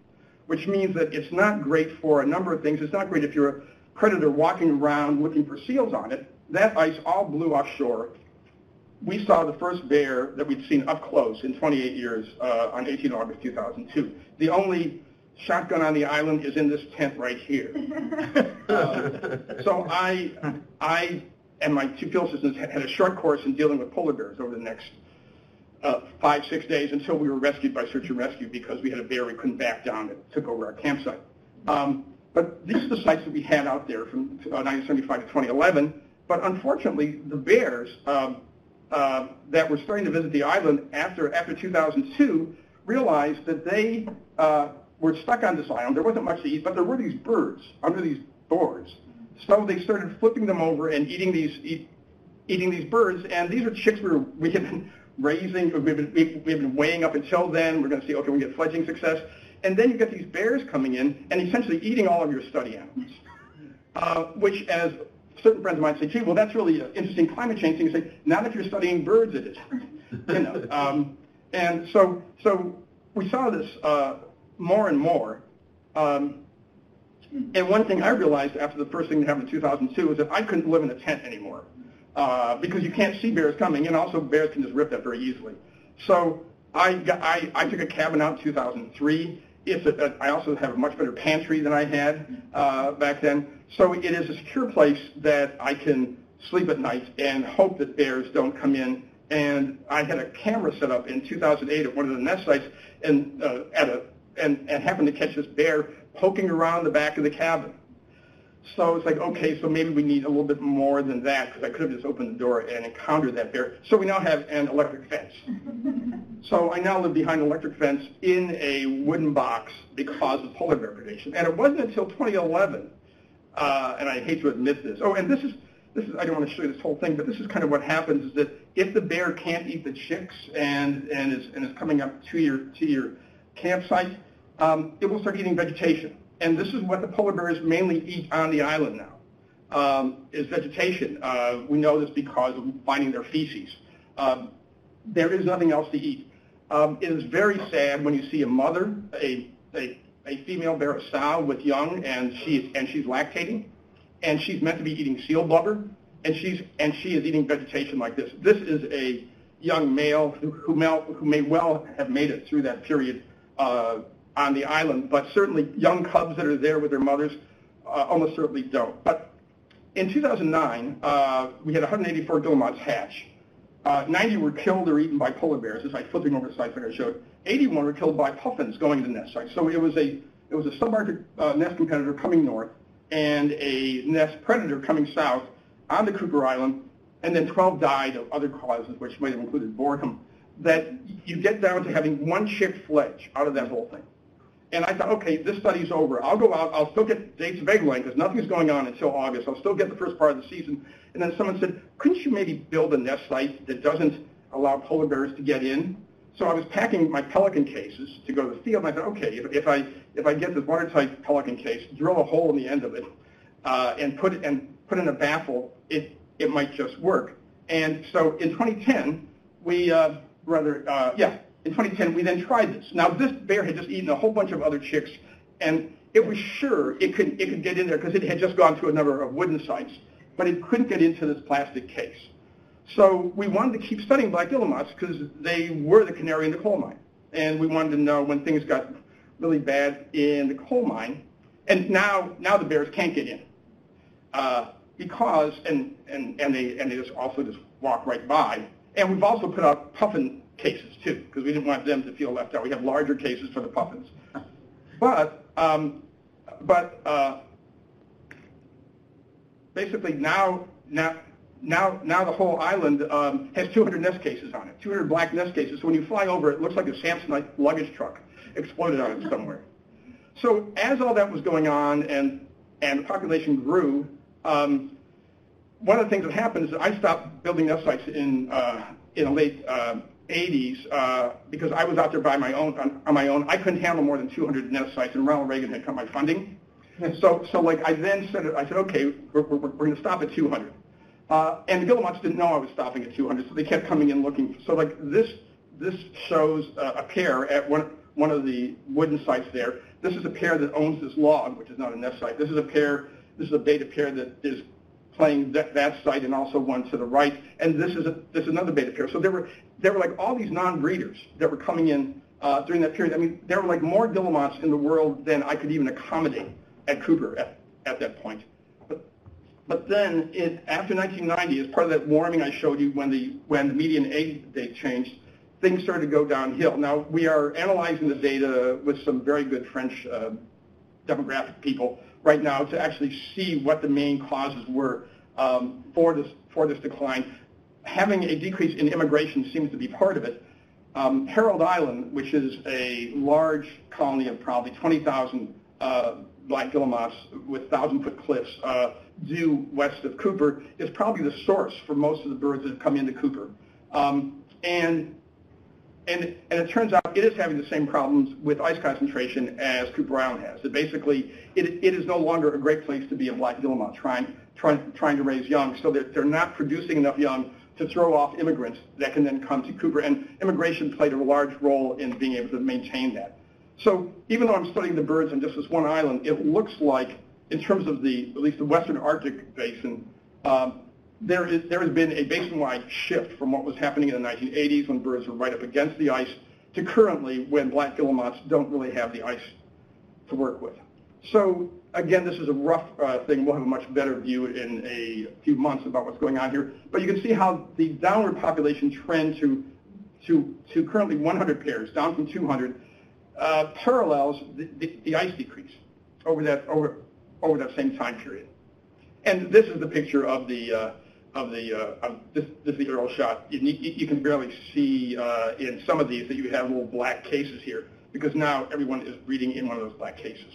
which means that it's not great for a number of things. It's not great if you're a predator walking around looking for seals on it. That ice all blew offshore. We saw the first bear that we'd seen up close in 28 years uh, on 18 August 2002. The only shotgun on the island is in this tent right here. so I, I and my two field assistants had a short course in dealing with polar bears over the next uh, five, six days until we were rescued by search and rescue because we had a bear we couldn't back down that took over our campsite. Um, but these are the sites that we had out there from uh, 1975 to 2011. But unfortunately, the bears um, uh, that were starting to visit the island after, after 2002 realized that they uh, were stuck on this island. There wasn't much to eat, but there were these birds under these boards. So they started flipping them over and eating these, eat, eating these birds. And these are chicks we, were, we had been raising, we've been, we've been weighing up until then. We're going to see, okay, we get fledging success. And then you get these bears coming in and essentially eating all of your study animals, uh, which as certain friends might say, gee, well, that's really an interesting climate change thing. You say, not if you're studying birds, it is. you know, um, and so, so we saw this uh, more and more. Um, and one thing I realized after the first thing that happened in 2002 was that I couldn't live in a tent anymore uh, because you can't see bears coming, and also bears can just rip that very easily. So I, got, I, I took a cabin out in 2003. It's a, a, I also have a much better pantry than I had uh, back then. So it is a secure place that I can sleep at night and hope that bears don't come in. And I had a camera set up in 2008 at one of the nest sites and, uh, at a, and, and happened to catch this bear poking around the back of the cabin. So it's like, okay, so maybe we need a little bit more than that because I could have just opened the door and encountered that bear. So we now have an electric fence. so I now live behind an electric fence in a wooden box because of polar bear predation. And it wasn't until 2011, uh, and I hate to admit this. Oh, and this is, this is, I don't want to show you this whole thing, but this is kind of what happens is that if the bear can't eat the chicks and, and, is, and is coming up to your, to your campsite, um, it will start eating vegetation and this is what the polar bears mainly eat on the island now, um, is vegetation. Uh, we know this because of finding their feces. Um, there is nothing else to eat. Um, it is very sad when you see a mother, a, a, a female bear, a sow with young, and she's, and she's lactating, and she's meant to be eating seal blubber, and, she's, and she is eating vegetation like this. This is a young male who, who, who may well have made it through that period uh, on the island, but certainly young cubs that are there with their mothers uh, almost certainly don't. But in 2009, uh, we had 184 guillemots hatch. Uh, 90 were killed or eaten by polar bears, as I flipping over the slides like I showed. 81 were killed by puffins going to nest site. So it was a it was a subarctic uh, nest competitor coming north and a nest predator coming south on the Cooper Island, and then 12 died of other causes, which might have included boredom, that you get down to having one chick fledge out of that whole thing. And I thought, okay, this study's over. I'll go out. I'll still get dates of egg laying because nothing's going on until August. I'll still get the first part of the season. And then someone said, couldn't you maybe build a nest site that doesn't allow polar bears to get in? So I was packing my pelican cases to go to the field, and I thought, okay, if, if I if I get this watertight pelican case, drill a hole in the end of it, uh, and put it and put in a baffle, it it might just work. And so in 2010, we uh, rather uh, yeah, in 2010 we then tried this. Now this bear had just eaten a whole bunch of other chicks, and it was sure it could it could get in there because it had just gone to a number of wooden sites, but it couldn't get into this plastic case. So we wanted to keep studying black guillemots because they were the canary in the coal mine. And we wanted to know when things got really bad in the coal mine. And now, now the bears can't get in. Uh, because, and, and, and, they, and they just also just walk right by. And we've also put out puffin cases too, because we didn't want them to feel left out. We have larger cases for the puffins. But, um, but uh, basically now, now, now, now the whole island um, has 200 nest cases on it, 200 black nest cases. So when you fly over, it looks like a Samsonite luggage truck exploded on it somewhere. So as all that was going on and, and the population grew, um, one of the things that happened is that I stopped building nest sites in, uh, in the late uh, 80s uh, because I was out there by my own, on, on, my own. I couldn't handle more than 200 nest sites, and Ronald Reagan had cut my funding. So, so like I then said, I said, okay, we're, we're, we're going to stop at 200. Uh, and the Guillemots didn't know I was stopping at 200, so they kept coming in looking. So like this, this shows uh, a pair at one, one of the wooden sites there. This is a pair that owns this log, which is not a nest site. This is a pair, this is a beta pair that is playing that, that site and also one to the right. And this is, a, this is another beta pair. So there were, there were like all these non-breeders that were coming in uh, during that period. I mean, there were like more Guillemots in the world than I could even accommodate at Cooper at, at that point. But then it, after 1990, as part of that warming I showed you when the, when the median egg date changed, things started to go downhill. Now, we are analyzing the data with some very good French uh, demographic people right now to actually see what the main causes were um, for, this, for this decline. Having a decrease in immigration seems to be part of it. Um, Herald Island, which is a large colony of probably 20,000 uh, black guillemots with thousand-foot cliffs, uh, due west of Cooper is probably the source for most of the birds that have come into Cooper. Um, and, and, and it turns out it is having the same problems with ice concentration as Cooper Island has. That basically it, it is no longer a great place to be a black guillemot trying, trying, trying to raise young. So that they're not producing enough young to throw off immigrants that can then come to Cooper. And immigration played a large role in being able to maintain that. So even though I'm studying the birds on just this one island, it looks like in terms of the, at least the Western Arctic basin, um, there, is, there has been a basin-wide shift from what was happening in the 1980s when birds were right up against the ice to currently when black guillemots don't really have the ice to work with. So again, this is a rough uh, thing. We'll have a much better view in a few months about what's going on here. But you can see how the downward population trend to, to, to currently 100 pairs, down from 200, uh, parallels the, the, the, ice decrease over that, over, over that same time period. And this is the picture of the uh, of the uh, of this, this is the aerial shot. You, you can barely see uh, in some of these that you have little black cases here because now everyone is breeding in one of those black cases.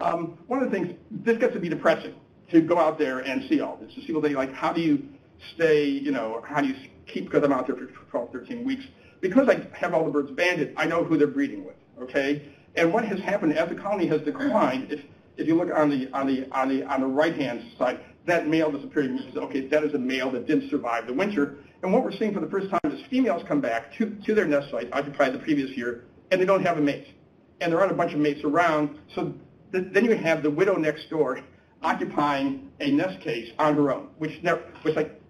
Um, one of the things this gets to be depressing to go out there and see all this to see what they like. How do you stay? You know, how do you keep? Because I'm out there for 12, 13 weeks. Because I have all the birds banded, I know who they're breeding with. Okay, and what has happened as the colony has declined? If if you look on the on the on the on the right hand side, that male disappearing means okay, that is a male that didn't survive the winter. And what we're seeing for the first time is females come back to, to their nest site occupied the previous year, and they don't have a mate. And there aren't a bunch of mates around, so th then you have the widow next door occupying a nest case on her own, which never which like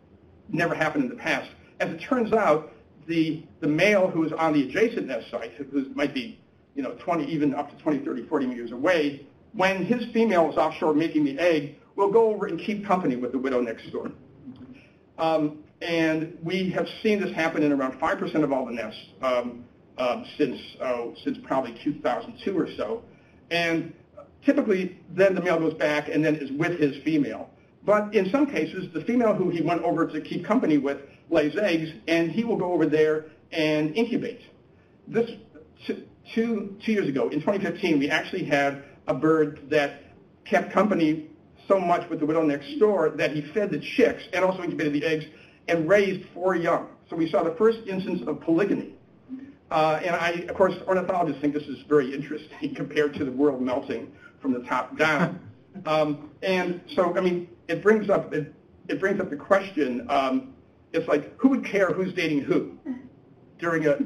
never happened in the past. As it turns out, the the male who is on the adjacent nest site, who might be you know 20 even up to 20, 30, 40 meters away, when his female is offshore making the egg, will go over and keep company with the widow next door. Um, and we have seen this happen in around 5% of all the nests um, um, since, oh, since probably 2002 or so. And typically, then the male goes back and then is with his female. But in some cases, the female who he went over to keep company with lays eggs, and he will go over there and incubate. This two, two years ago, in 2015, we actually had a bird that kept company so much with the widow next door that he fed the chicks and also incubated the eggs and raised four young. So we saw the first instance of polygamy. Uh, and I, of course, ornithologists think this is very interesting compared to the world melting from the top down. Um, and so, I mean, it brings up it, it brings up the question. Um, it's like who would care who's dating who during a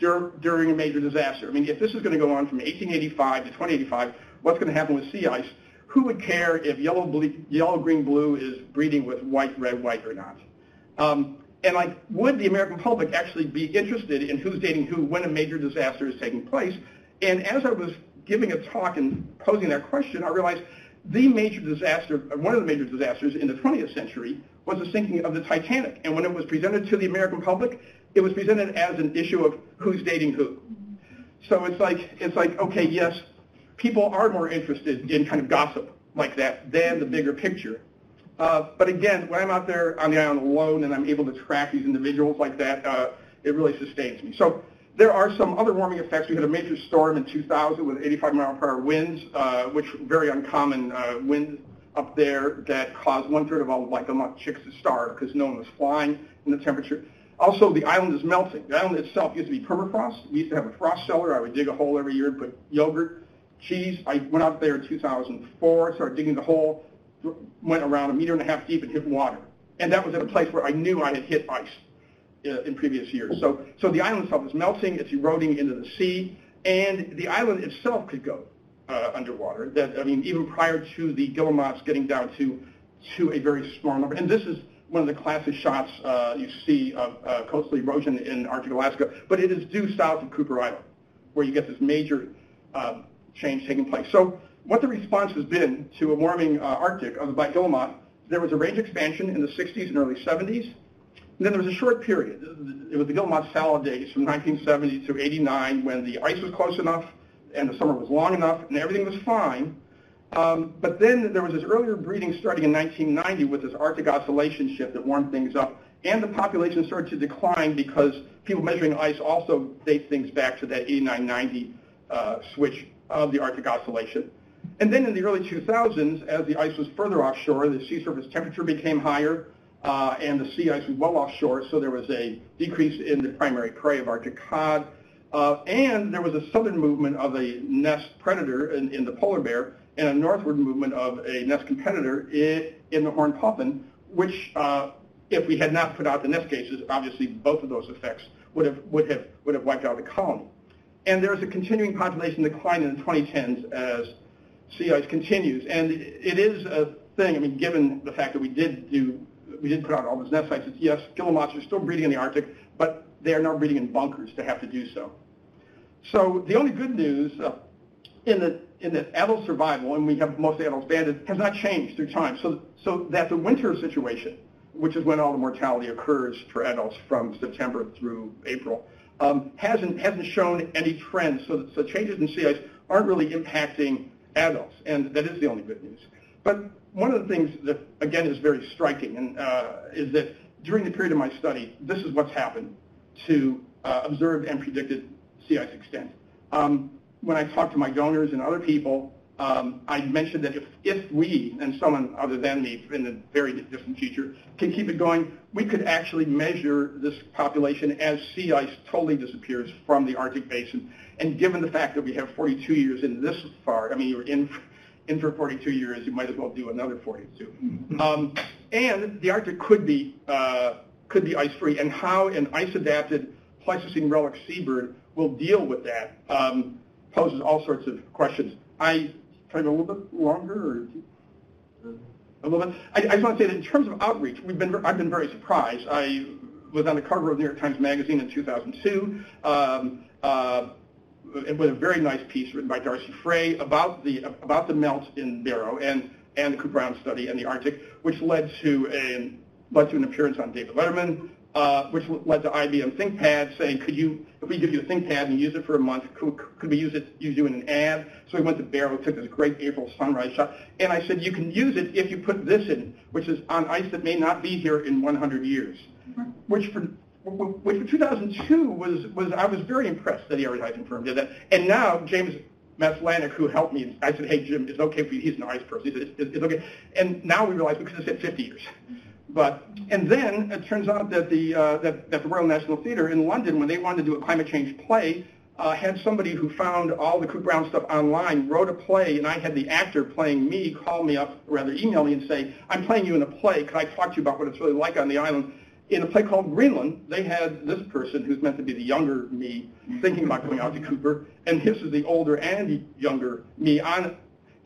dur during a major disaster? I mean, if this is going to go on from 1885 to 2085, what's going to happen with sea ice? Who would care if yellow, yellow, green, blue is breeding with white, red, white or not? Um, and like, would the American public actually be interested in who's dating who when a major disaster is taking place? And as I was giving a talk and posing that question, I realized the major disaster, one of the major disasters in the 20th century was the sinking of the Titanic. And when it was presented to the American public, it was presented as an issue of who's dating who. So it's like, it's like, okay, yes, people are more interested in kind of gossip like that than the bigger picture. Uh, but again, when I'm out there on the island alone and I'm able to track these individuals like that, uh, it really sustains me. So there are some other warming effects. We had a major storm in 2000 with 85 mile per hour winds, uh, which very uncommon uh, winds up there that caused one third of all like the chicks to starve because no one was flying in the temperature. Also, the island is melting. The island itself used to be permafrost. We used to have a frost cellar. I would dig a hole every year and put yogurt, I went out there in 2004, started digging the hole, went around a meter and a half deep and hit water. And that was at a place where I knew I had hit ice. Uh, in previous years. So, so the island itself is melting, it's eroding into the sea, and the island itself could go uh, underwater. That I mean, even prior to the guillemots getting down to to a very small number. And this is one of the classic shots uh, you see of uh, coastal erosion in Arctic Alaska, but it is due south of Cooper Island, where you get this major uh, change taking place. So what the response has been to a warming uh, Arctic of the Black Guillemot, there was a range expansion in the 60s and early 70s. And then there was a short period. It was the Guillemot salad days from 1970 to 89 when the ice was close enough and the summer was long enough and everything was fine. Um, but then there was this earlier breeding starting in 1990 with this Arctic oscillation shift that warmed things up. And the population started to decline because people measuring ice also date things back to that 89-90 uh, switch of the Arctic oscillation. And then in the early 2000s, as the ice was further offshore, the sea surface temperature became higher, uh, and the sea ice was well offshore, so there was a decrease in the primary prey of Arctic cod. Uh, and there was a southern movement of a nest predator in, in, the polar bear and a northward movement of a nest competitor in, in the horned puffin, which, uh, if we had not put out the nest cases, obviously both of those effects would have, would have, would have wiped out the colony. And there's a continuing population decline in the 2010s as sea ice continues. And it is a thing, I mean, given the fact that we did do we did put out all those nest sites. It's, yes, guillemots are still breeding in the Arctic, but they are now breeding in bunkers to have to do so. So the only good news uh, in the in the adult survival, and we have mostly adults banded, has not changed through time. So so that the winter situation, which is when all the mortality occurs for adults from September through April, um, hasn't hasn't shown any trends. So, so changes in sea ice aren't really impacting adults, and that is the only good news. But one of the things that, again, is very striking and, uh, is that during the period of my study, this is what's happened to uh, observed and predicted sea ice extent. Um, when I talk to my donors and other people, um, I mentioned that if, if we, and someone other than me in the very distant future, can keep it going, we could actually measure this population as sea ice totally disappears from the Arctic basin. And given the fact that we have 42 years in this far, I mean, you're in in for 42 years, you might as well do another 42. Mm-hmm. Um, and the Arctic could be uh, could be ice-free, and how an ice-adapted Pleistocene relic seabird will deal with that um, poses all sorts of questions. I to a little bit longer, or a little bit. I, I just want to say that in terms of outreach, we've been I've been very surprised. I was on the cover of New York Times Magazine in 2002. Um, uh, with a very nice piece written by Darcy Frey about the about the melt in Barrow and and the Cooper Island study and the Arctic, which led to an led to an appearance on David Letterman, uh, which led to IBM ThinkPad saying, could you, if we give you a ThinkPad and use it for a month, could, could we use it, use you in an ad? So we went to Barrow, took this great April sunrise shot, and I said, you can use it if you put this in, which is on ice that may not be here in 100 years. Which for which for 2002 was was I was very impressed that the advertising firm did that. And now James Maslanik, who helped me, I said, hey Jim, it's okay for you. He's an ice person. He said, it's, it's okay. And now we realize we could have said 50 years. But and then it turns out that the uh, that, that the Royal National Theatre in London, when they wanted to do a climate change play, uh, had somebody who found all the Coop Brown stuff online, wrote a play, and I had the actor playing me call me up, or rather email me and say, I'm playing you in a play. Could I talk to you about what it's really like on the island? In a play called Greenland, they had this person who's meant to be the younger me thinking about going out to Cooper, and this is the older and younger me on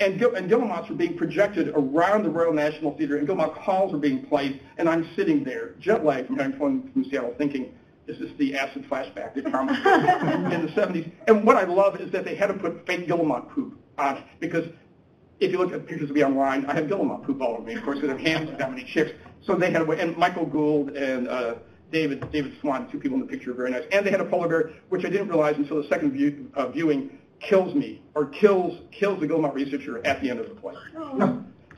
and, Gil- and Guillemots were being projected around the Royal National Theatre, and Guillemot calls were being played, and I'm sitting there, jet lagged from having flown from Seattle, thinking, is this the acid flashback that Carmen in the 70s? And what I love is that they had to put fake Guillemot poop on it, because if you look at pictures of me online, I have Guillemot poop all over me, of course, because I've handed that many chicks. So they had, and Michael Gould and uh, David David Swan, two people in the picture, are very nice. And they had a polar bear, which I didn't realize until the second view, uh, viewing, kills me or kills kills the Guillemot researcher at the end of the play.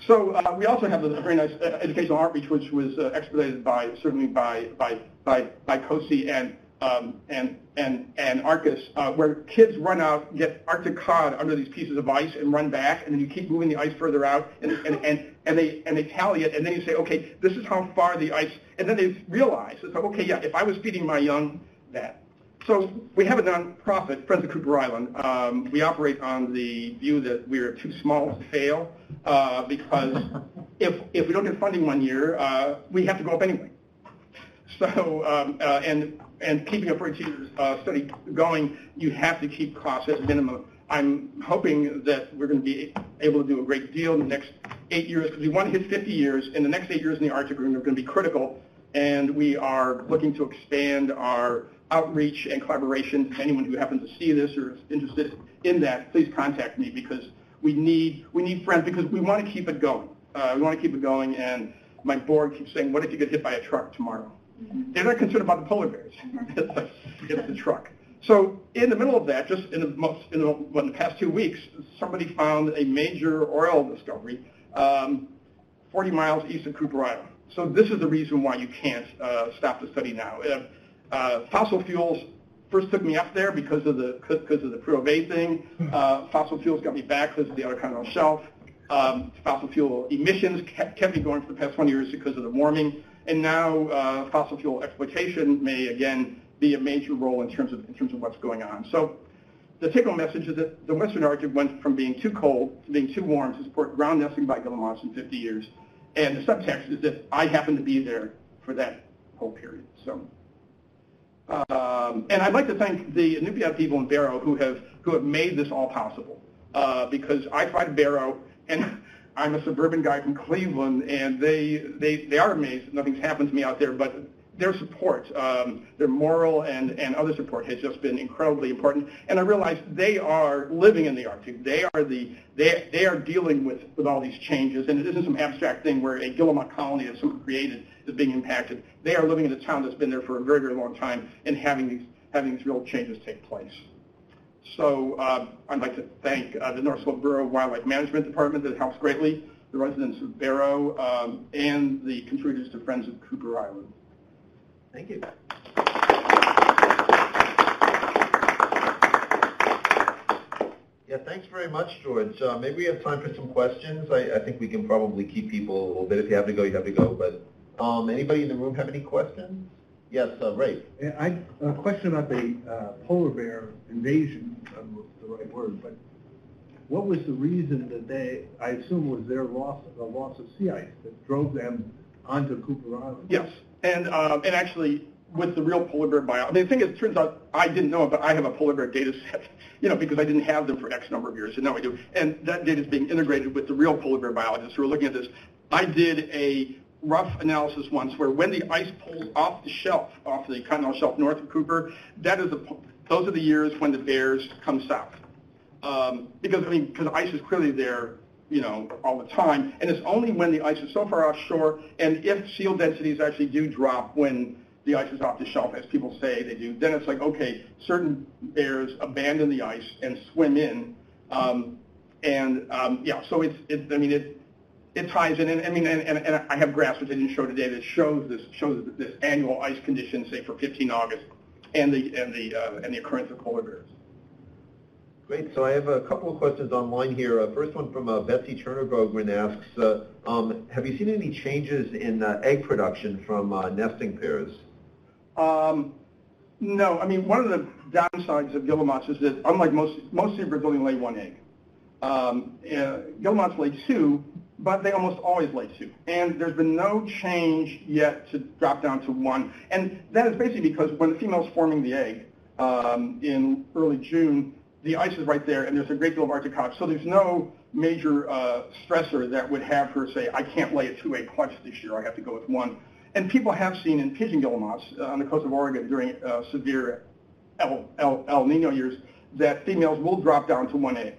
So uh, we also have a very nice uh, educational outreach, which was uh, expedited by certainly by by by by COSI and um, and and and Arcus, uh, where kids run out, get Arctic cod under these pieces of ice, and run back, and then you keep moving the ice further out, and and and, and they and they tally it, and then you say, okay, this is how far the ice, and then they realize, it's like, okay, yeah, if I was feeding my young that, so we have a nonprofit, Friends of Cooper Island. Um, we operate on the view that we are too small to fail uh, because if if we don't get funding one year, uh, we have to go up anyway. So um, uh, and and keeping a 42 years uh, study going, you have to keep costs at minimum. I'm hoping that we're going to be able to do a great deal in the next eight years because we want to hit 50 years. In the next eight years in the Arctic, Room are going to be critical, and we are looking to expand our outreach and collaboration. Anyone who happens to see this or is interested in that, please contact me because we need we need friends because we want to keep it going. Uh, we want to keep it going, and my board keeps saying, "What if you get hit by a truck tomorrow?" Mm-hmm. They're not concerned about the polar bears. it's, like, it's the truck. So in the middle of that, just in the, most, in the, well, in the past two weeks, somebody found a major oil discovery um, 40 miles east of Cooper Island. So this is the reason why you can't uh, stop the study now. Uh, uh, fossil fuels first took me up there because of the because of the Prudhoe Bay thing. Uh, fossil fuels got me back because of the Outer Continental Shelf. Um, fossil fuel emissions kept, kept me going for the past 20 years because of the warming. And now uh, fossil fuel exploitation may again be a major role in terms of in terms of what's going on. So the take-home message is that the Western Arctic went from being too cold to being too warm to support ground nesting by guillemots in 50 years. And the subtext is that I happen to be there for that whole period. So. Um, and I'd like to thank the Inupiat people in Barrow who have who have made this all possible. Uh, because I to Barrow, and I'm a suburban guy from Cleveland, and they they they are amazed nothing's happened to me out there. But their support, um, their moral and, and other support has just been incredibly important. And I realize they are living in the Arctic. They are the they they are dealing with, with all these changes, and it isn't some abstract thing where a Guillemot colony that someone created is being impacted. They are living in a town that's been there for a very very long time and having these having these real changes take place. So uh, I'd like to thank uh, the North Slope Borough Wildlife Management Department that helps greatly, the residents of Barrow, um, and the contributors to Friends of Cooper Island. Thank you. Yeah, thanks very much, George. Uh, maybe we have time for some questions. I, I, think we can probably keep people a little bit. If you have to go, you have to go. But um, anybody in the room have any questions? Yes, uh, Ray. Yeah, I, a question about the uh, polar bear invasion, uh, the right word, but what was the reason that they, I assume was their loss, the loss of sea ice that drove them onto Cooper Island? Yes, and um, and actually with the real polar bear biology. I mean, the thing is, it turns out I didn't know it, but I have a polar bear data set, you know, because I didn't have them for X number of years, and now I do. And that data is being integrated with the real polar bear biologists who are looking at this. I did a rough analysis once where when the ice pulls off the shelf, off the continental shelf north of Cooper, that is the, those are the years when the bears come south. Um, because, I mean, because ice is clearly there you know, all the time. And it's only when the ice is so far offshore and if seal densities actually do drop when the ice is off the shelf, as people say they do. Then it's like, okay, certain bears abandon the ice and swim in. Um, and um, yeah, so it's, it, I mean, it, it ties in, and I mean, and, and, and I have graphs which I didn't show today that shows this shows this annual ice condition, say for 15 August, and the and the uh, and the occurrence of polar bears. Great. So I have a couple of questions online here. Uh, first one from uh, Betsy Chernogogrin asks, uh, um, have you seen any changes in uh, egg production from uh, nesting pairs? Um, no. I mean, one of the downsides of guillemots is that unlike most most seabirds only lay one egg. Um, uh, guillemots lay two, but they almost always lay two. And there's been no change yet to drop down to one. And that is basically because when the female's forming the egg um, in early June, the ice is right there, and there's a great deal of Arctic cod. So there's no major uh, stressor that would have her say, I can't lay a two-egg clutch this year. I have to go with one. And people have seen in pigeon guillemots uh, on the coast of Oregon during uh, severe El, El, El Nino years that females will drop down to one egg.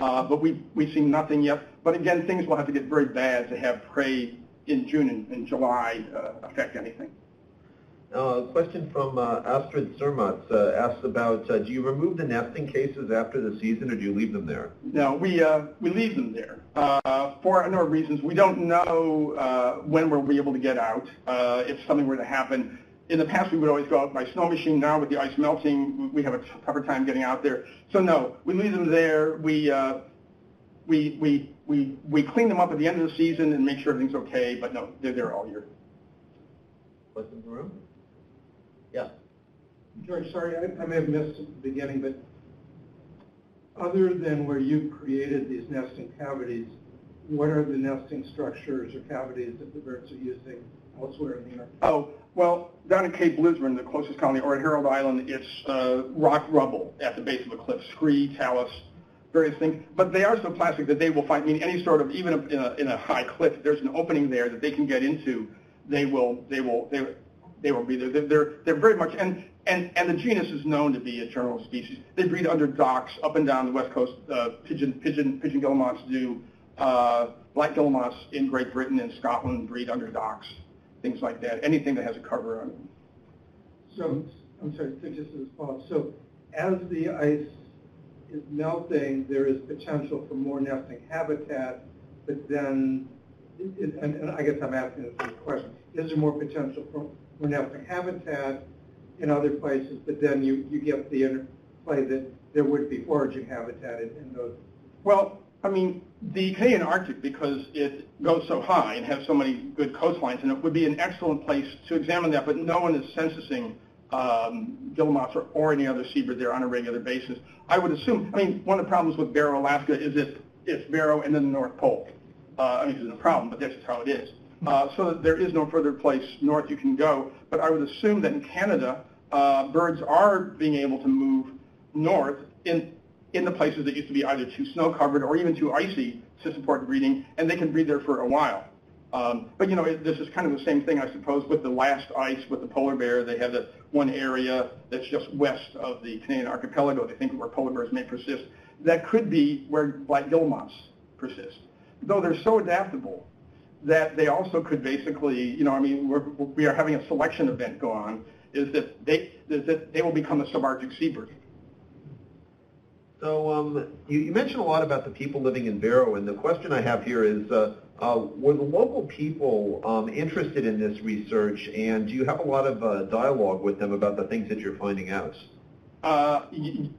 Uh, but we, we've seen nothing yet. But again, things will have to get very bad to have prey in June and, and July uh, affect anything. Uh, a question from uh, Astrid Surmatz uh, asks about, uh, do you remove the nesting cases after the season or do you leave them there? No, we, uh, we leave them there uh, for a number of reasons. We don't know when we'll be able to get out if something were to happen. In the past, we would always go out by snow machine. Now, with the ice melting, we have a tougher time getting out there. So no, we leave them there. We, we, we, we, we clean them up at the end of the season and make sure everything's okay, but no, they're there all year. Question in the room? Yeah. George, sorry, I, I may have missed at the beginning, but other than where you created these nesting cavities, what are the nesting structures or cavities that the birds are using elsewhere in the Arctic? Oh, well, down in Cape Lisburne, the closest colony, or at Herald Island, it's uh, rock rubble at the base of a cliff, scree, talus, various things. But they are so plastic that they will find, I mean, any sort of, even in a, in a high cliff, if there's an opening there that they can get into, they will, they will, they, they will be there. They're, they're, they're very much, and, and, and the genus is known to be a terminal species. They breed under docks up and down the west coast. Uh, pigeon, pigeon, pigeon guillemots do. Uh, black guillemots in Great Britain and Scotland breed under docks, things like that. Anything that has a cover on it. So, I'm sorry, so just as a follow-up. So, as the ice is melting, there is potential for more nesting habitat, but then, and, and I guess I'm asking this question, is there more potential for more nesting habitat in other places, but then you, you get the interplay that there would be foraging habitat in, in those? Well, I mean, the Canadian Arctic, because it goes so high and has so many good coastlines, and it would be an excellent place to examine that, but no one is censusing um, or, any other seabird there on a regular basis. I would assume, I mean, one of the problems with Barrow, Alaska is that it's Barrow and then the North Pole. Uh, I mean, it's a problem, but that's just how it is. Uh, so there is no further place north you can go. But I would assume that in Canada, uh, birds are being able to move north in in the places that used to be either too snow covered or even too icy to support breeding, and they can breed there for a while. Um, but you know, it, this is kind of the same thing, I suppose, with the last ice with the polar bear. They have the one area that's just west of the Canadian archipelago. They think where polar bears may persist. That could be where black guillemots persist, though they're so adaptable that they also could basically, you know, I mean, we're, we are having a selection event go on. Is that they is that they will become a subarctic seabird. So um, you, you, mentioned a lot about the people living in Barrow, and the question I have here is, uh, uh, were the local people um, interested in this research, and do you have a lot of uh, dialogue with them about the things that you're finding out? Uh,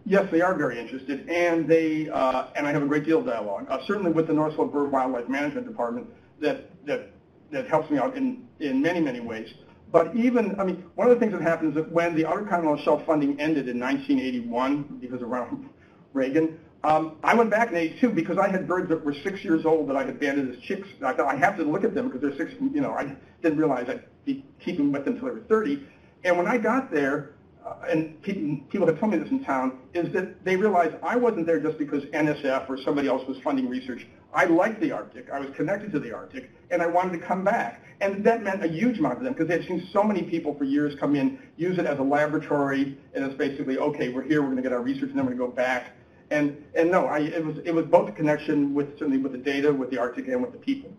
yes, they are very interested, and they uh, and I have a great deal of dialogue. Uh, certainly with the North Slope Borough Wildlife Management Department, that that that helps me out in in many many ways. But even, I mean, one of the things that happened is that when the Outer Continental Shelf funding ended in 1981, because of Ronald Reagan, um, I went back in 82 because I had birds that were six years old that I had banded as chicks. I thought I have to look at them because they're six, you know, I didn't realize I'd be keeping with them until they were 30. And when I got there, uh, and people, people have told me this in town, is that they realized I wasn't there just because NSF or somebody else was funding research. I liked the Arctic. I was connected to the Arctic, and I wanted to come back. And that meant a huge amount to them because they had seen so many people for years come in, use it as a laboratory, and it's basically, okay, we're here, we're going to get our research, and then we're going to go back. And, and no, I, it, was, it was both a connection with, certainly with the data, with the Arctic, and with the people.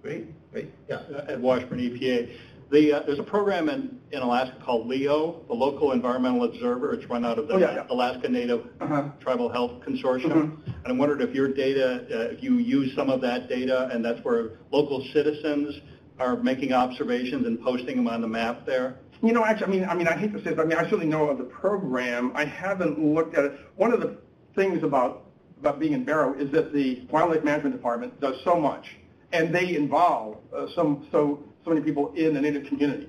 Great, great, yeah. At Washburn EPA. The, uh, there's a program in, in Alaska called LEO, the Local Environmental Observer. It's run out of the Oh, yeah, yeah. Alaska Native Uh-huh. Tribal Health Consortium. Mhm. And I wondered if your data, uh, if you use some of that data, and that's where local citizens are making observations and posting them on the map there. You know, actually, I mean, I mean, I hate to say it, but I mean, I certainly know of the program. I haven't looked at it. One of the things about about being in Barrow is that the Wildlife Management Department does so much, and they involve uh, some so so many people in the Native community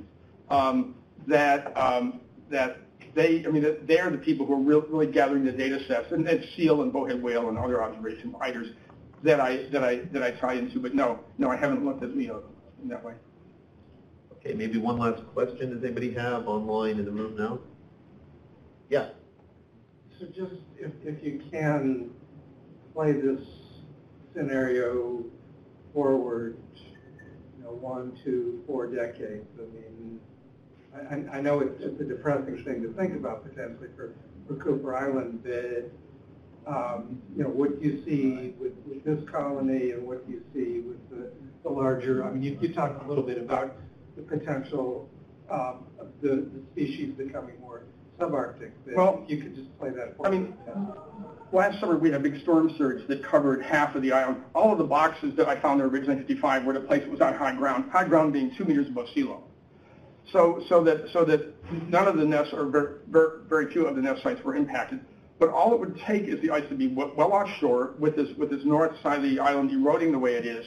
um, that um, that they, I mean, they're the people who are real, really gathering the data sets, and, and seal and bowhead whale and other observation fighters that I that I that I tie into. But no, no, I haven't looked at Leo in that way. Okay, maybe one last question. Does anybody have online in the room now? Yeah. So just, if, if you can play this scenario forward, you know, one, two, four decades, I mean, I, I- know it's, just a depressing thing to think about potentially for, for Cooper Island, but, um, you know, what you see with, with this colony and what you see with the, the larger, I mean, you, you talked a little bit about the potential, um, of the, the species becoming more subarctic, but Well, you could just play that for I mean. Last summer, we had a big storm surge that covered half of the island. All of the boxes that I found there originally in 55 were the place that was on high ground, high ground being two meters above sea level. So, so that, so that none of the nests, or very, very, very few of the nest sites were impacted. But all it would take is the ice to be well well offshore with this, with this north side of the island eroding the way it is.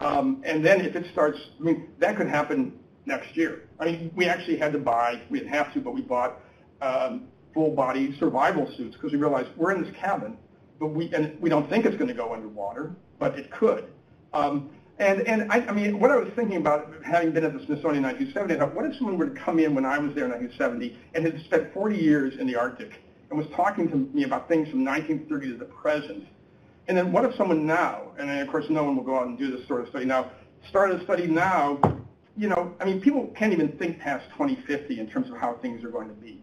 Um, and then if it starts, I mean, that could happen next year. I mean, we actually had to buy, we didn't have to, but we bought um, full-body survival suits because we realized we're in this cabin, but we and we don't think it's going to go underwater, but it could. Um, and and I, I mean, what I was thinking about, having been at the Smithsonian in 1970, I thought, what if someone were to come in when I was there in 1970 and had spent 40 years in the Arctic and was talking to me about things from 1930 to the present? And then what if someone now, and of course no one will go out and do this sort of study now, started a study now, you know, I mean, people can't even think past 2050 in terms of how things are going to be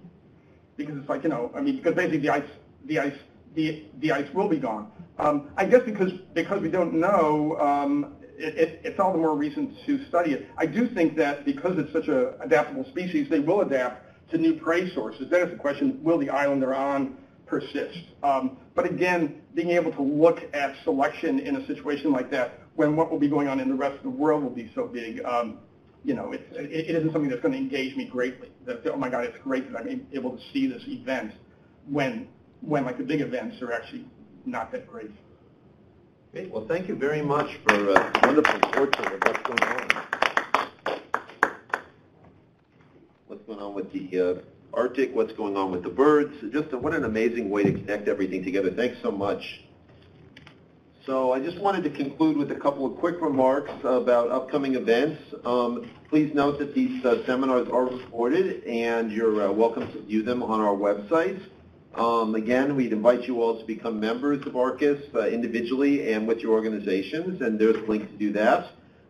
because it's like you know, I mean, because basically the ice, the ice, the the ice will be gone. Um, I guess because because we don't know, um, it, it, it's all the more reason to study it. I do think that because it's such a adaptable species, they will adapt to new prey sources. Then it's the question: Will the island they're on persist? Um, but again, being able to look at selection in a situation like that, when what will be going on in the rest of the world will be so big. Um, you know, it's, it, it isn't something that's going to engage me greatly. That, oh my God, it's great that I'm able to see this event when, when like the big events are actually not that great. Okay, well, thank you very much for a wonderful portrait of what's going on. What's going on with the uh, Arctic, what's going on with the birds. Just a, what an amazing way to connect everything together. Thanks so much. So I just wanted to conclude with a couple of quick remarks about upcoming events. Um, please note that these uh, seminars are recorded and you're uh, welcome to view them on our website. Um, again, we'd invite you all to become members of ARCUS uh, individually and with your organizations, and there's a link to do that.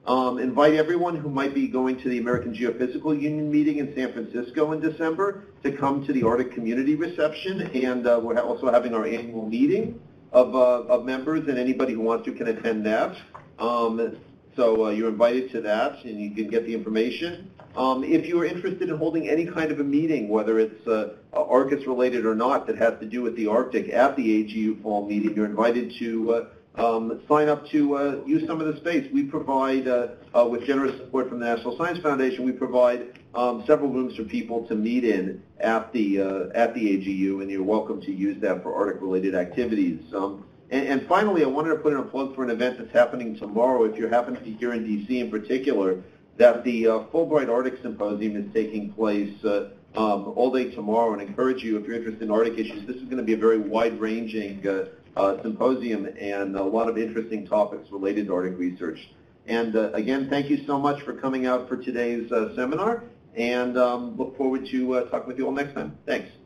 Um, invite everyone who might be going to the American Geophysical Union meeting in San Francisco in December to come to the Arctic Community Reception, and uh, we're also having our annual meeting of, uh, of members, and anybody who wants to can attend that. Um, so uh, you're invited to that, and you can get the information. Um, if you are interested in holding any kind of a meeting, whether it's uh, ARCUS related or not, that has to do with the Arctic at the AGU fall meeting, you're invited to uh, um, sign up to uh, use some of the space. We provide, uh, uh, with generous support from the National Science Foundation, we provide um, several rooms for people to meet in at the uh, at the AGU, and you're welcome to use that for Arctic-related activities. Um, and, and finally, I wanted to put in a plug for an event that's happening tomorrow. If you happen to be here in D.C. in particular, that the uh, Fulbright Arctic Symposium is taking place uh, um, all day tomorrow, and encourage you if you're interested in Arctic issues. This is going to be a very wide-ranging symposium and a lot of interesting topics related to Arctic research. And uh, again, thank you so much for coming out for today's uh, seminar, and um, look forward to uh, talking with you all next time. Thanks.